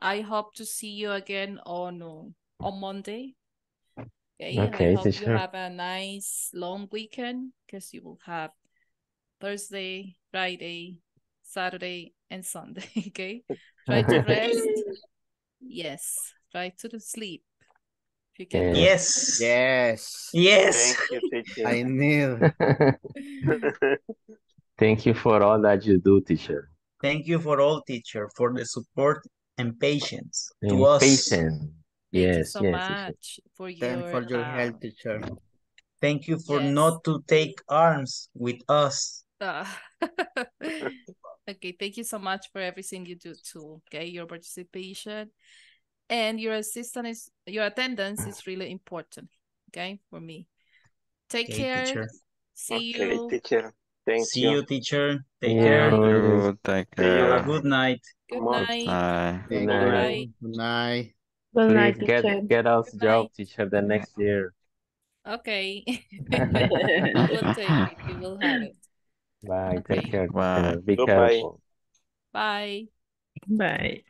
I hope to see you again on uh, on Monday. Okay, Okay, I hope you teacher. have a nice long weekend because you will have Thursday, Friday, Saturday, and Sunday. <laughs> Okay, try to <laughs> rest. Yes, try to sleep. If you can. Yes. Yes. Yes. Thank you, teacher. <laughs> I need. Thank you for all that you do, teacher. Thank you for all teacher for the support and patience And to us. patient. Thank you Yes, so yes, teacher. much for Thank your for your uh, help, teacher. Thank you for Yes. not to take arms with us. Uh, <laughs> okay, thank you so much for everything you do too. Okay, your participation and your assistance is your attendance is really important. Okay, for me. Take Okay, care. teacher. See Okay, you. teacher. Thank See you. you, teacher. Take Yeah. care. You take See you. Have a good night. Good More. night. Bye. Thank Bye. you. Good night. Good night, Please get teacher. get us Good job, teacher, the next <laughs> year. Okay. <laughs> <laughs> I will take it. You will have it. Bye. Take care, Bye. Be Goodbye. careful. Bye. Bye.